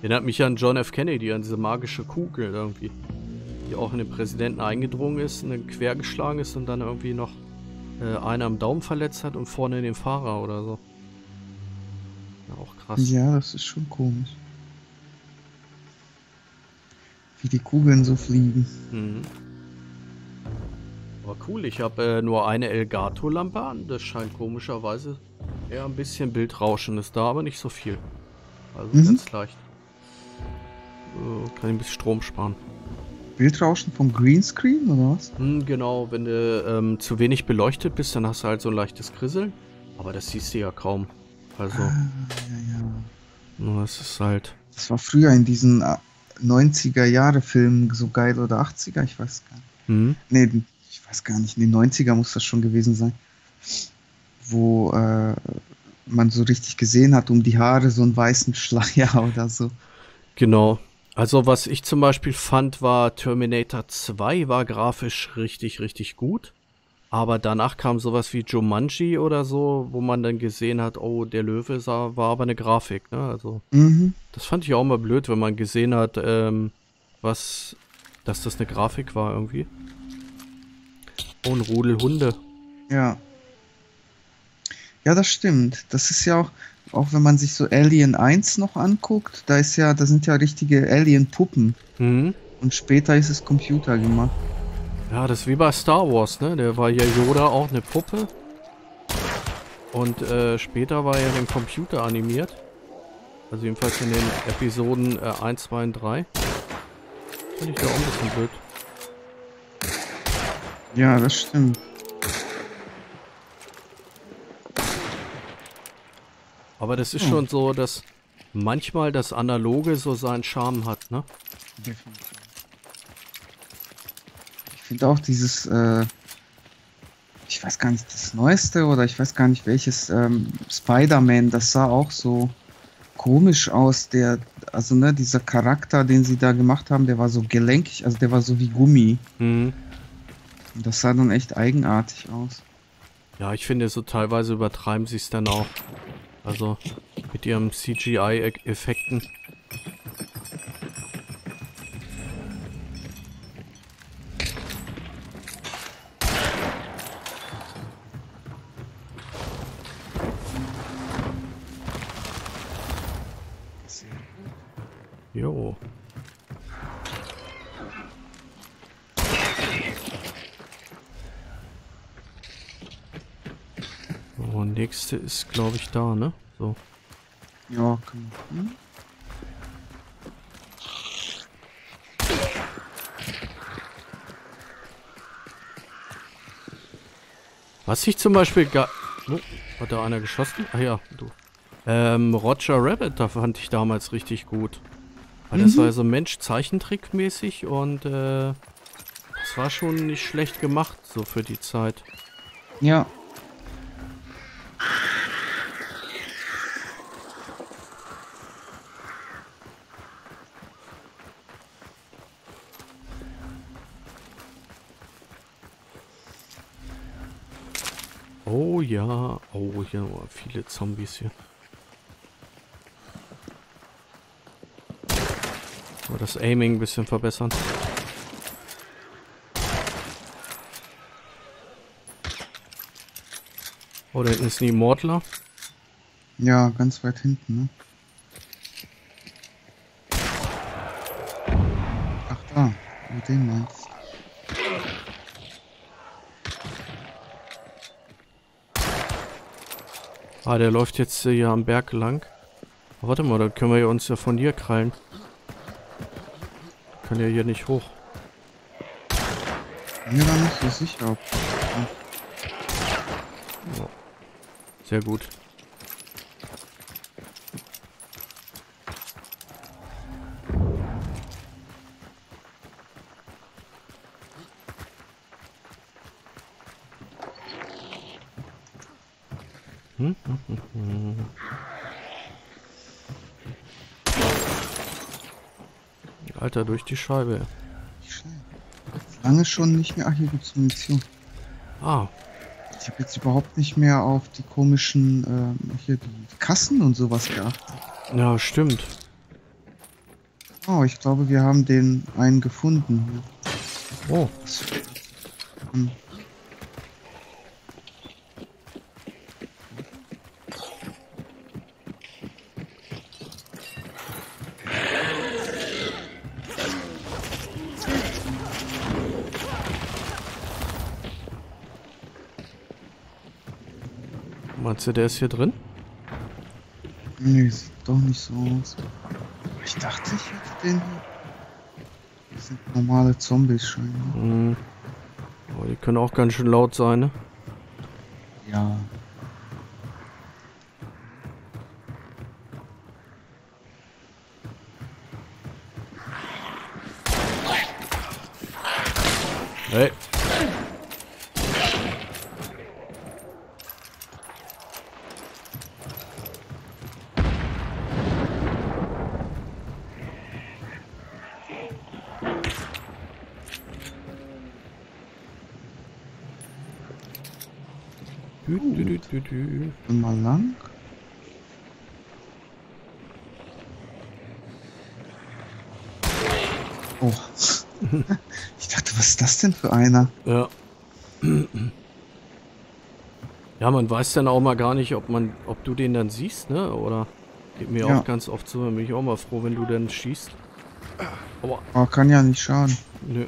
Erinnert mich an John F. Kennedy, an diese magische Kugel irgendwie. Die auch in den Präsidenten eingedrungen ist, und dann quergeschlagen ist und dann irgendwie noch äh, einer am Daumen verletzt hat und vorne den Fahrer oder so. Ja, auch krass. Ja, das ist schon komisch. Wie die Kugeln so fliegen. Mhm. Aber cool, ich habe äh, nur eine Elgato-Lampe an. Das scheint komischerweise eher ein bisschen Bildrauschen. Ist da aber nicht so viel. Also Mhm. ganz leicht. Äh, kann ich ein bisschen Strom sparen. Bildrauschen vom Greenscreen oder was? Hm, genau, wenn du ähm, zu wenig beleuchtet bist, dann hast du halt so ein leichtes Krisseln. Aber das siehst du ja kaum. Also, Ah, ja, ja. nur das ist halt. Das war früher in diesen äh, 90er Jahre Filmen so geil oder 80er, ich weiß gar nicht. Hm, Nee, ich weiß gar nicht. In den 90er muss das schon gewesen sein. Wo äh, man so richtig gesehen hat, um die Haare so einen weißen Schleier <laughs> oder so. genau. Also, was ich zum Beispiel fand, war Terminator 2 war grafisch richtig, richtig gut. Aber danach kam sowas wie Jumanji oder so, wo man dann gesehen hat, oh, der Löwe sah, war aber eine Grafik, ne? Also, Mhm. das fand ich auch mal blöd, wenn man gesehen hat, ähm, was, dass das eine Grafik war irgendwie. Oh, ein Rudel Hunde. Ja. Ja, das stimmt. Das ist ja auch, auch wenn man sich so Alien 1 noch anguckt, da ist ja, da sind ja richtige Alien-Puppen. Mhm. Und später ist es Computer gemacht. Ja, das ist wie bei Star Wars, ne? Der war ja Yoda auch eine Puppe. Und äh, später war er den Computer animiert. Also jedenfalls in den Episoden äh, 1, 2 und 3. Finde ich ja auch ein bisschen blöd. Ja, das stimmt. Aber das ist Hm. schon so, dass manchmal das Analoge so seinen Charme hat, ne? Definitiv. Finde auch dieses, äh, ich weiß gar nicht, das neueste oder ich weiß gar nicht welches, ähm, Spider-Man, das sah auch so komisch aus. Der, also ne, dieser Charakter, den sie da gemacht haben, der war so gelenkig, also der war so wie Gummi. Mhm. Das sah dann echt eigenartig aus. Ja, ich finde, so teilweise übertreiben sie es dann auch. Also mit ihren CGI-Effekten. Nächste ist, glaube ich, da, ne? So. Ja, kann man. Hm? Was ich zum Beispiel gar... Oh, hat da einer geschossen? Ah ja, du. Ähm, Roger Rabbit, da fand ich damals richtig gut. Weil das Mhm. war so Mensch-Zeichentrick-mäßig und äh, das war schon nicht schlecht gemacht, so für die Zeit. Ja. Oh oh ja, viele Zombies hier. So, das Aiming ein bisschen verbessern. Oh, da hinten ist ein Immortler. Ja, ganz weit hinten, ne? Ach da, du den meinst. Ah, der läuft jetzt äh, hier am Berg lang. Oh, warte mal, dann können wir ja uns ja von hier krallen. Kann ja hier nicht hoch. Mir da nicht so sicher, ob. Sehr gut. Alter, durch die Scheibe. Lange schon nicht mehr. Ach, hier gibt's Munition. Ah, Ich habe jetzt überhaupt nicht mehr auf die komischen, ähm, hier die Kassen und sowas geachtet. ja, stimmt. Oh, ich glaube, wir haben den einen gefunden. Oh, Hm. Meinst du, der ist hier drin? Nee, sieht doch nicht so aus. Ich dachte, ich hätte den hier. Das sind normale Zombies scheinbar. Hm. Oh, die können auch ganz schön laut sein, ne? Ja. Dü. Dann mal lang. Oh. <laughs> ich dachte, was ist das denn für einer? Ja. Ja, man weiß dann auch mal gar nicht, ob man, ob du den dann siehst, ne? Oder geht mir Ja. auch ganz oft so, dann bin ich auch mal froh, wenn du dann schießt. Aber, Oh, kann ja nicht schaden. nö.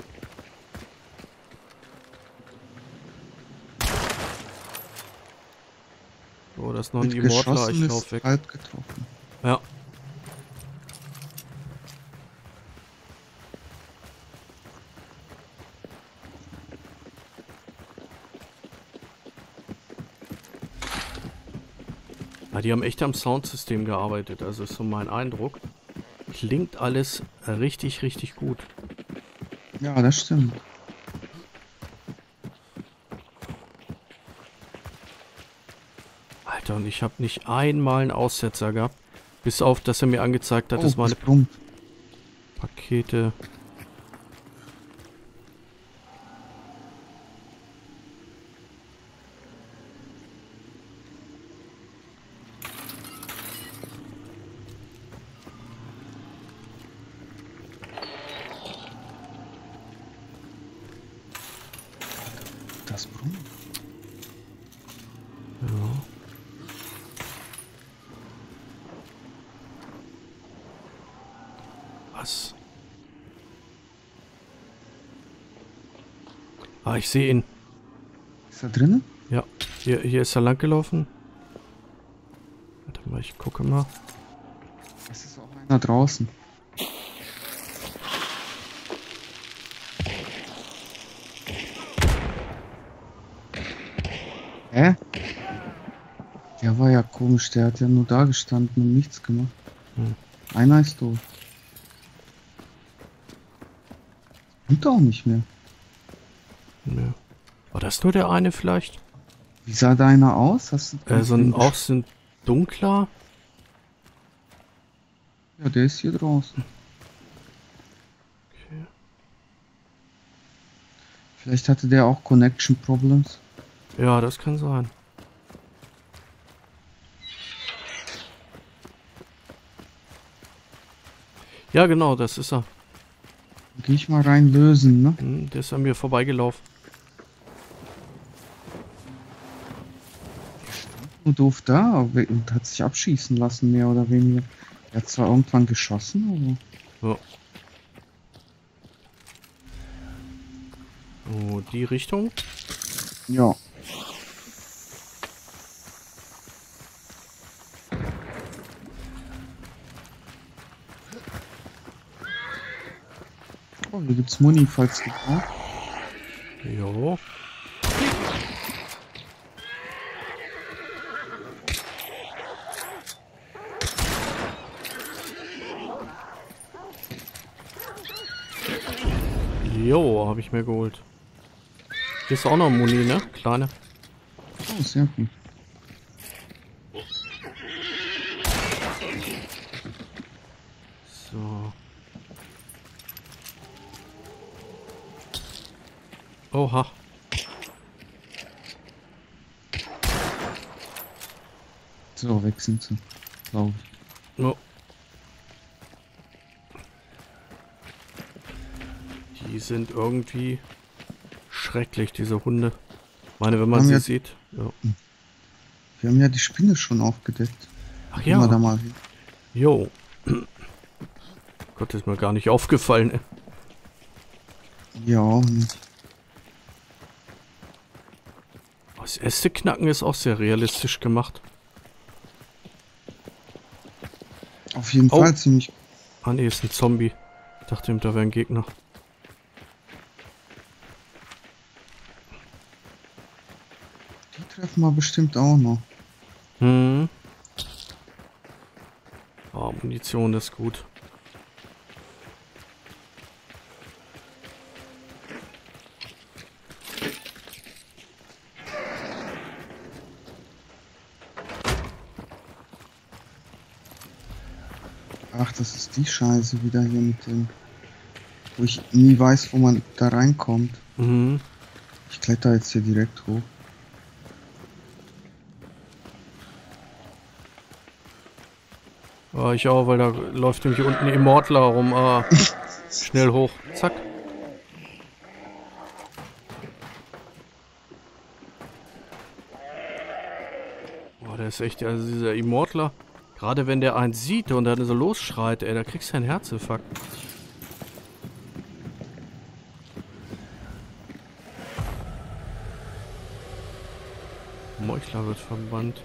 Oh, das ist noch Immortler, geschossen ich lauf weg. halb getroffen. Ja. Ja, die haben echt am Soundsystem gearbeitet, also ist so mein Eindruck. Klingt alles richtig, richtig gut. Ja, das stimmt. Alter, und ich habe nicht einmal einen Aussetzer gehabt. Bis auf, dass er mir angezeigt hat, oh, dass meine es brummt. Pakete. Das brummt. Ja. Ah, ich sehe ihn. Ist er drinnen? Ja, hier, hier ist er lang gelaufen. Warte mal, ich gucke mal. Es ist auch einer draußen. Hä? Der war ja komisch, der hat ja nur da gestanden und nichts gemacht. Hm. Einer ist tot. Und auch nicht mehr. Ja. War das nur der eine vielleicht? Wie sah deiner aus? Hast du Äh, so ein auch so ein dunkler. Ja, der ist hier draußen. Okay. Vielleicht hatte der auch Connection Problems. Ja, das kann sein. Ja, genau, das ist er. Geh ich mal rein lösen, ne? Hm, der ist an mir vorbeigelaufen. Doof da und hat sich abschießen lassen, mehr oder weniger. Er hat zwar irgendwann geschossen, Ja. Oh, die Richtung. aber. Ja. Oh, hier gibt's Muni, falls du brauchst. Jo. Jo, habe ich mir geholt. Hier ist auch noch Muni, ne? Kleine. Oh, sehr gut. So. Oha. So, weg sind sie. Glaube ich. Oh. Sind irgendwie schrecklich, diese Hunde. Ich meine, wenn man sie wir- sieht. Ja. Wir haben ja die Spinne schon aufgedeckt. Ach Gehen wir da ja. mal hin. Jo. <clears throat> Gott, ist mir gar nicht aufgefallen. ey. Ja. Das erste Knacken ist auch sehr realistisch gemacht. Auf jeden Oh. Fall ziemlich. Ah nee, ist ein Zombie. Ich dachte, da wäre ein Gegner. Treffen wir bestimmt auch noch. Hm. Oh, Munition ist gut. Ach, das ist die Scheiße wieder hier mit dem. Wo ich nie weiß, wo man da reinkommt. Mhm. Ich kletter jetzt hier direkt hoch. Ja, ich auch, weil da läuft nämlich unten Immortler rum. Ah, <laughs> schnell hoch. Zack. Boah, der ist echt, also dieser Immortler. Gerade wenn der einen sieht und dann so losschreit, ey, da kriegst du einen Herzinfarkt. Meuchler wird verbannt.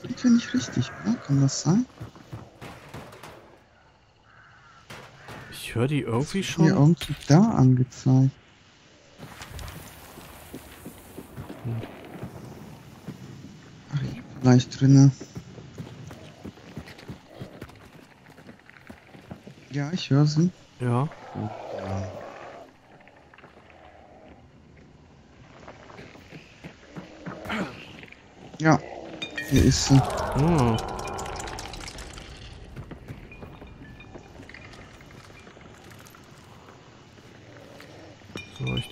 Sind wir nicht richtig, oder? Kann das sein? Ich höre die irgendwie Mir schon. irgendwie da angezeigt. Ach, ich bin vielleicht drinne. Ja, ich höre sie. Ja. Ja, hier ist sie. Ah.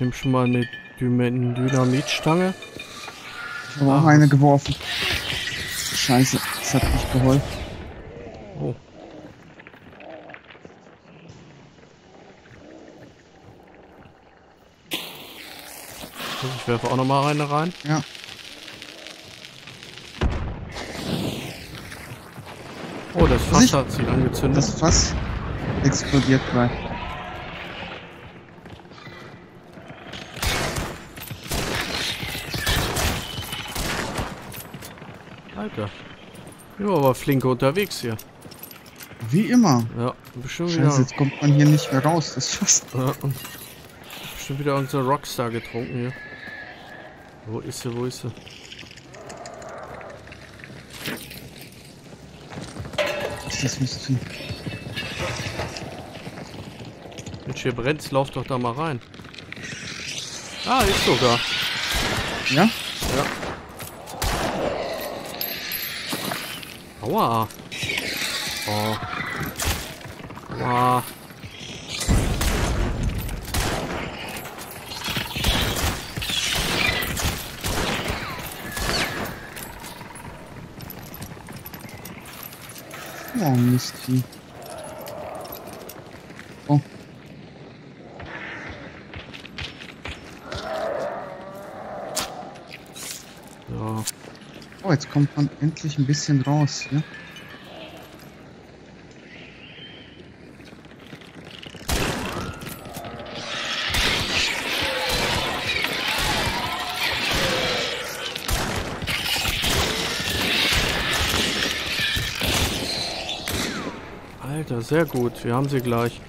Nehme schon mal eine Dymen- Dynamitstange. Ich habe auch eine geworfen. Scheiße, das hat nicht geholfen. Oh. Ich werfe auch noch mal eine rein. Ja, Oh, das Fass hat sich angezündet. das Fass explodiert gleich. Alter. Ja, aber flink unterwegs hier. Wie immer. Ja, bestimmt Scheiße, wieder. jetzt kommt man hier nicht mehr raus. Das ist fast. Ja, bestimmt wieder unser Rockstar getrunken hier. Wo ist sie, wo ist sie? Ist das Mistvieh? Mensch, hier brennt's, lauf doch da mal rein. Ah, ist sogar. Ja? Aua. Oh. Aua. Oh, Mistvieh. Jetzt kommt man endlich ein bisschen raus, ja? Alter, sehr gut. Wir haben sie gleich.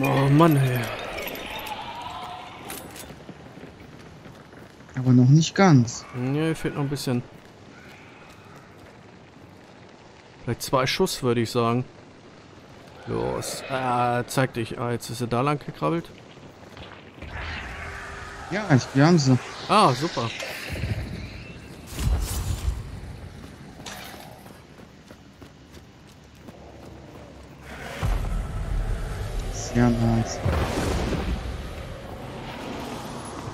Oh Mann, ey. Aber noch nicht ganz. Nee, fehlt noch ein bisschen. Vielleicht zwei Schuss, würde ich sagen. Los. Ah, zeig dich. Ah, jetzt ist er da lang gekrabbelt. Ja, ich, wir haben sie. Ah, super. Sehr nice.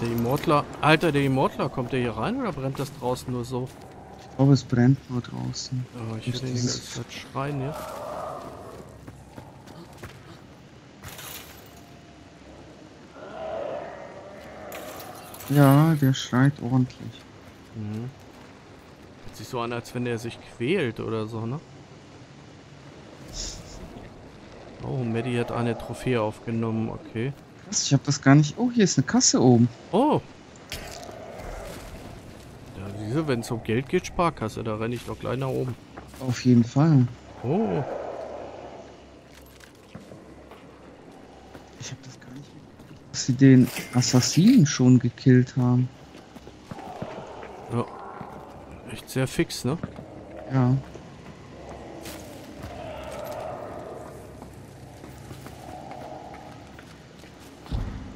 Der Immortler. Alter, der Immortler, kommt der hier rein oder brennt das draußen nur so? Ich glaube, es brennt nur draußen. Oh, ich will den dieses- ganze Zeit schreien hier. Ja, der schreit ordentlich. Mhm. Hört sich so an, als wenn er sich quält oder so, ne? Oh, Maddie hat eine Trophäe aufgenommen, okay. Krass, ich habe das gar nicht. Oh, hier ist eine Kasse oben. Oh! Ja, diese, wenn es um Geld geht, Sparkasse, da renne ich doch gleich nach oben. Auf jeden Fall. Oh, Ich habe das gar nicht mitgekriegt, dass sie den Assassinen schon gekillt haben. echt sehr fix, ne? Ja.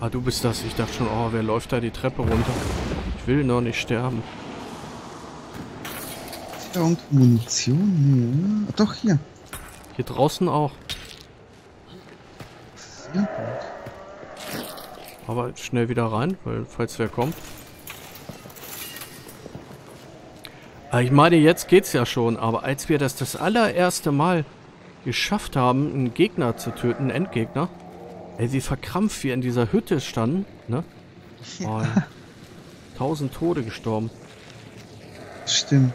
Ah, du bist das. Ich dachte schon, oh, wer läuft da die Treppe runter? Ich will noch nicht sterben. Hier irgendwo Munition? Ah, Doch, hier. Hier draußen auch. Sehr gut. Aber schnell wieder rein, weil falls wer kommt. Ah, Ich meine, jetzt geht's ja schon, aber als wir das das allererste Mal geschafft haben, einen Gegner zu töten, einen Endgegner, ey, wie verkrampft wir in dieser Hütte standen, ne? Oh, ja. Tausend Tode gestorben. Stimmt.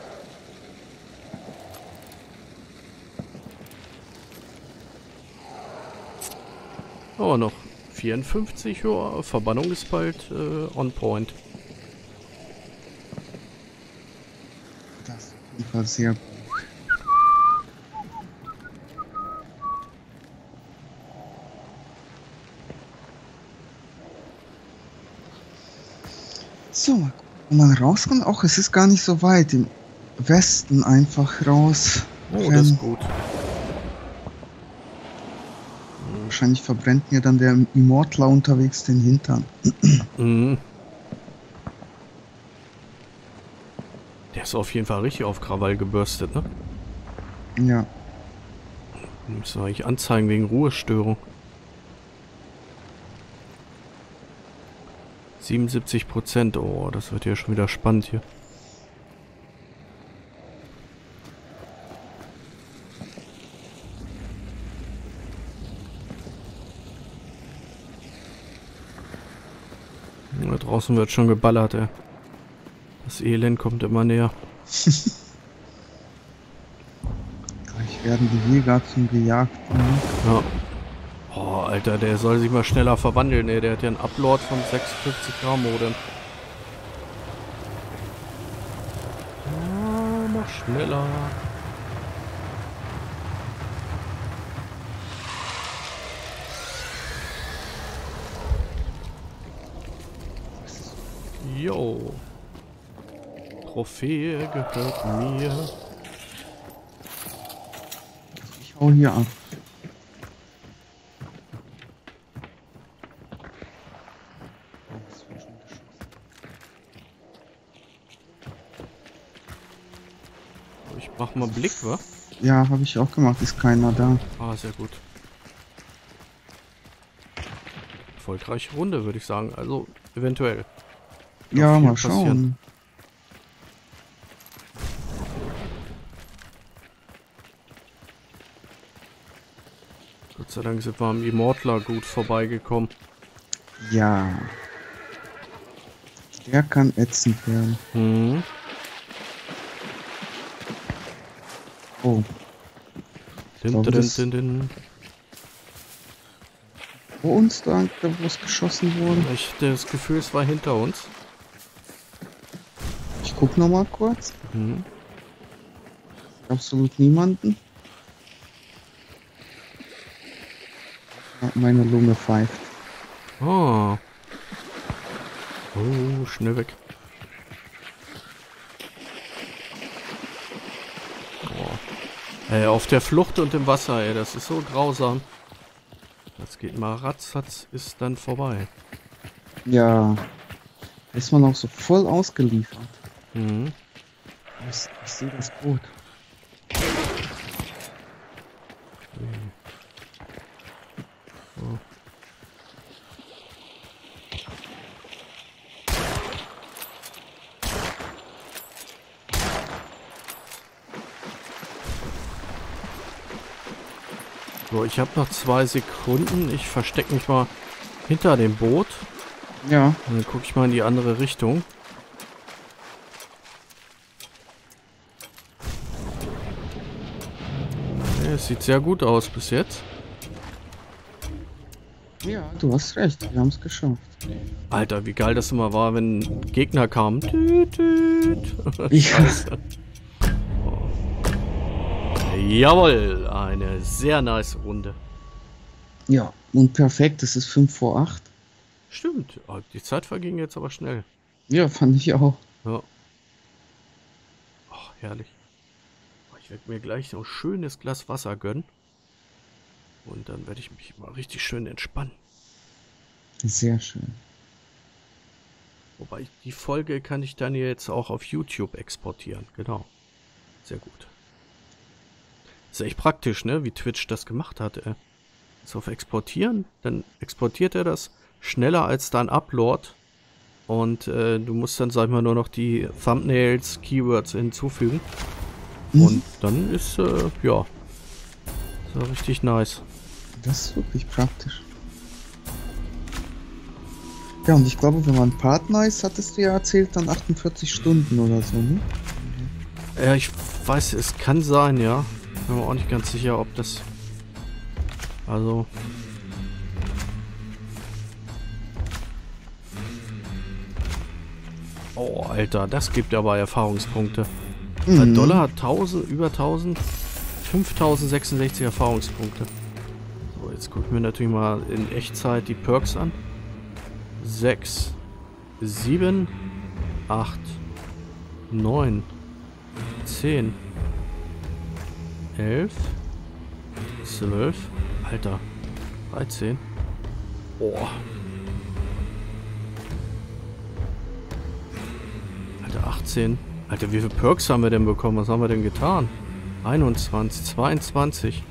Aber noch 54, ja, Verbannung ist bald äh, on point. Das ist sehr gut. So, mal rauskommt. Auch es ist gar nicht so weit. Im Westen einfach raus. Oh, das ist gut. Wahrscheinlich verbrennt mir dann der Immortler unterwegs den Hintern. Mhm. Der ist auf jeden Fall richtig auf Krawall gebürstet, ne? Ja. Wir eigentlich anzeigen wegen Ruhestörung. 77 Prozent. Oh, das wird ja schon wieder spannend hier. Da draußen wird schon geballert, ey. Das Elend kommt immer näher. <laughs> Gleich werden die Jäger zum Gejagten. Ja. Alter, der soll sich mal schneller verwandeln, ey. Der hat ja einen Upload von 56 Gramm Modem. schneller. Jo. Trophäe gehört mir. Ich hau hier ab. Mal Blick, wa? Ja, habe ich auch gemacht. Ist keiner da. Ah, sehr gut. Erfolgreiche Runde, würde ich sagen. Also, eventuell. Ja, mal passieren. schauen. Gott sei Dank sind wir am Immortler gut vorbeigekommen. Ja. Der kann ätzend werden. Mhm. Oh, das- din, din. wo uns da, wo es geschossen wurde. Ich das Gefühl, es war hinter uns. Ich guck noch mal kurz. Mhm. Absolut niemanden. Meine Lunge pfeift. Ah. Oh, schnell weg. Ey, auf der Flucht und im Wasser, ey, das ist so grausam. Das geht mal ratzfatz, ist dann vorbei. Ja. Ist man auch so voll ausgeliefert. Mhm. Ich, ich sehe das Boot. Ich habe noch zwei Sekunden. Ich verstecke mich mal hinter dem Boot. Ja, Und dann gucke ich mal in die andere Richtung. Okay, Es sieht sehr gut aus bis jetzt. ja, du hast recht. Wir haben es geschafft. Alter, wie geil das immer war, wenn Gegner kamen. Tüt, tüt. Ja. <laughs> Scheiße. Oh. Jawohl, eine sehr nice Runde. Ja, und perfekt. Es ist 5 vor 8. Stimmt, ah, die Zeit verging jetzt aber schnell. Ja, fand ich auch. Ja. Ach, herrlich. Ich werde mir gleich noch ein schönes Glas Wasser gönnen. Und dann werde ich mich mal richtig schön entspannen. Sehr schön. Wobei die Folge kann ich dann jetzt auch auf YouTube exportieren. Genau. Sehr gut. Ist echt praktisch, ne? Wie Twitch das gemacht hat. Äh. Ist auf Exportieren, dann exportiert er das schneller als dein Upload. Und äh, du musst dann, sag ich mal, nur noch die Thumbnails, Keywords hinzufügen. Mhm. Und dann ist, äh, ja, so richtig nice. Das ist wirklich praktisch. Ja, und ich glaube, wenn man Partner ist, hattest du ja erzählt, dann 48 Stunden oder so, ne? Ja, ich weiß, es kann sein, ja. Bin mir auch nicht ganz sicher, ob das. Also. Oh, Alter, das gibt aber Erfahrungspunkte. Mhm. Dollar hat 1000, über 1000, 5066 Erfahrungspunkte. So, jetzt gucken wir natürlich mal in Echtzeit die Perks an. 6, 7, 8, 9, 10, 11, 12, Alter, 13. Boah. Alter, 18. Alter, wie viele Perks haben wir denn bekommen? Was haben wir denn getan? 21, 22.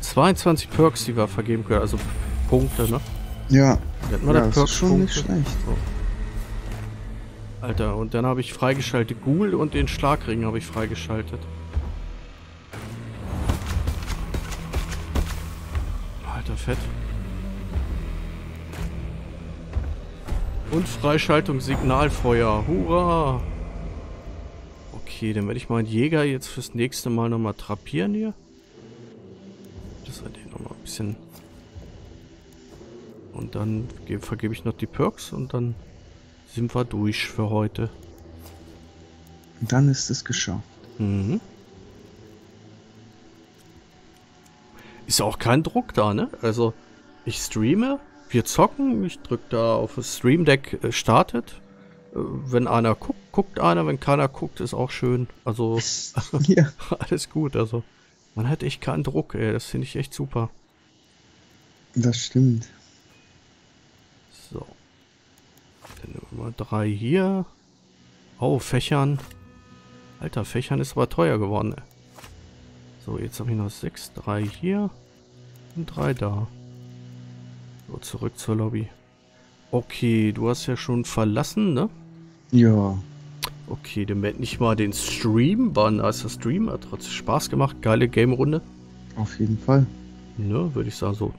22 Perks, die wir vergeben können. Also Punkte, ne? Ja, Wir hatten mal ja da das ist schon nicht Perks-Punkte. schlecht. Alter, und dann habe ich freigeschaltet Ghoul und den Schlagring habe ich freigeschaltet. Fett. Und Freischaltung Signalfeuer. Hurra! Okay, dann werde ich meinen Jäger jetzt fürs nächste Mal nochmal trapieren hier. Das wir den nochmal ein bisschen... Und dann ge- vergebe ich noch die Perks und dann sind wir durch für heute. Und dann ist es geschafft. Mhm. Ist auch kein Druck da, ne? Also, ich streame, wir zocken, ich drücke da auf das Stream Deck äh, startet. Äh, wenn einer guckt, guckt einer, wenn keiner guckt, ist auch schön. Also, <laughs> ja. <laughs> alles gut. Also, man hat echt keinen Druck, ey. Das finde ich echt super. Das stimmt. So. Dann Nummer drei hier. Oh, Fächern. Alter, Fächern ist aber teuer geworden. So, jetzt habe ich noch sechs. Drei hier und drei da. So, zurück zur Lobby. Okay, du hast ja schon verlassen, ne? Ja. Okay, dann werde ich mal den Stream. War ein nicer Stream, hat trotzdem Spaß gemacht. Geile Game-Runde. Auf jeden Fall. Ne, würde ich sagen, so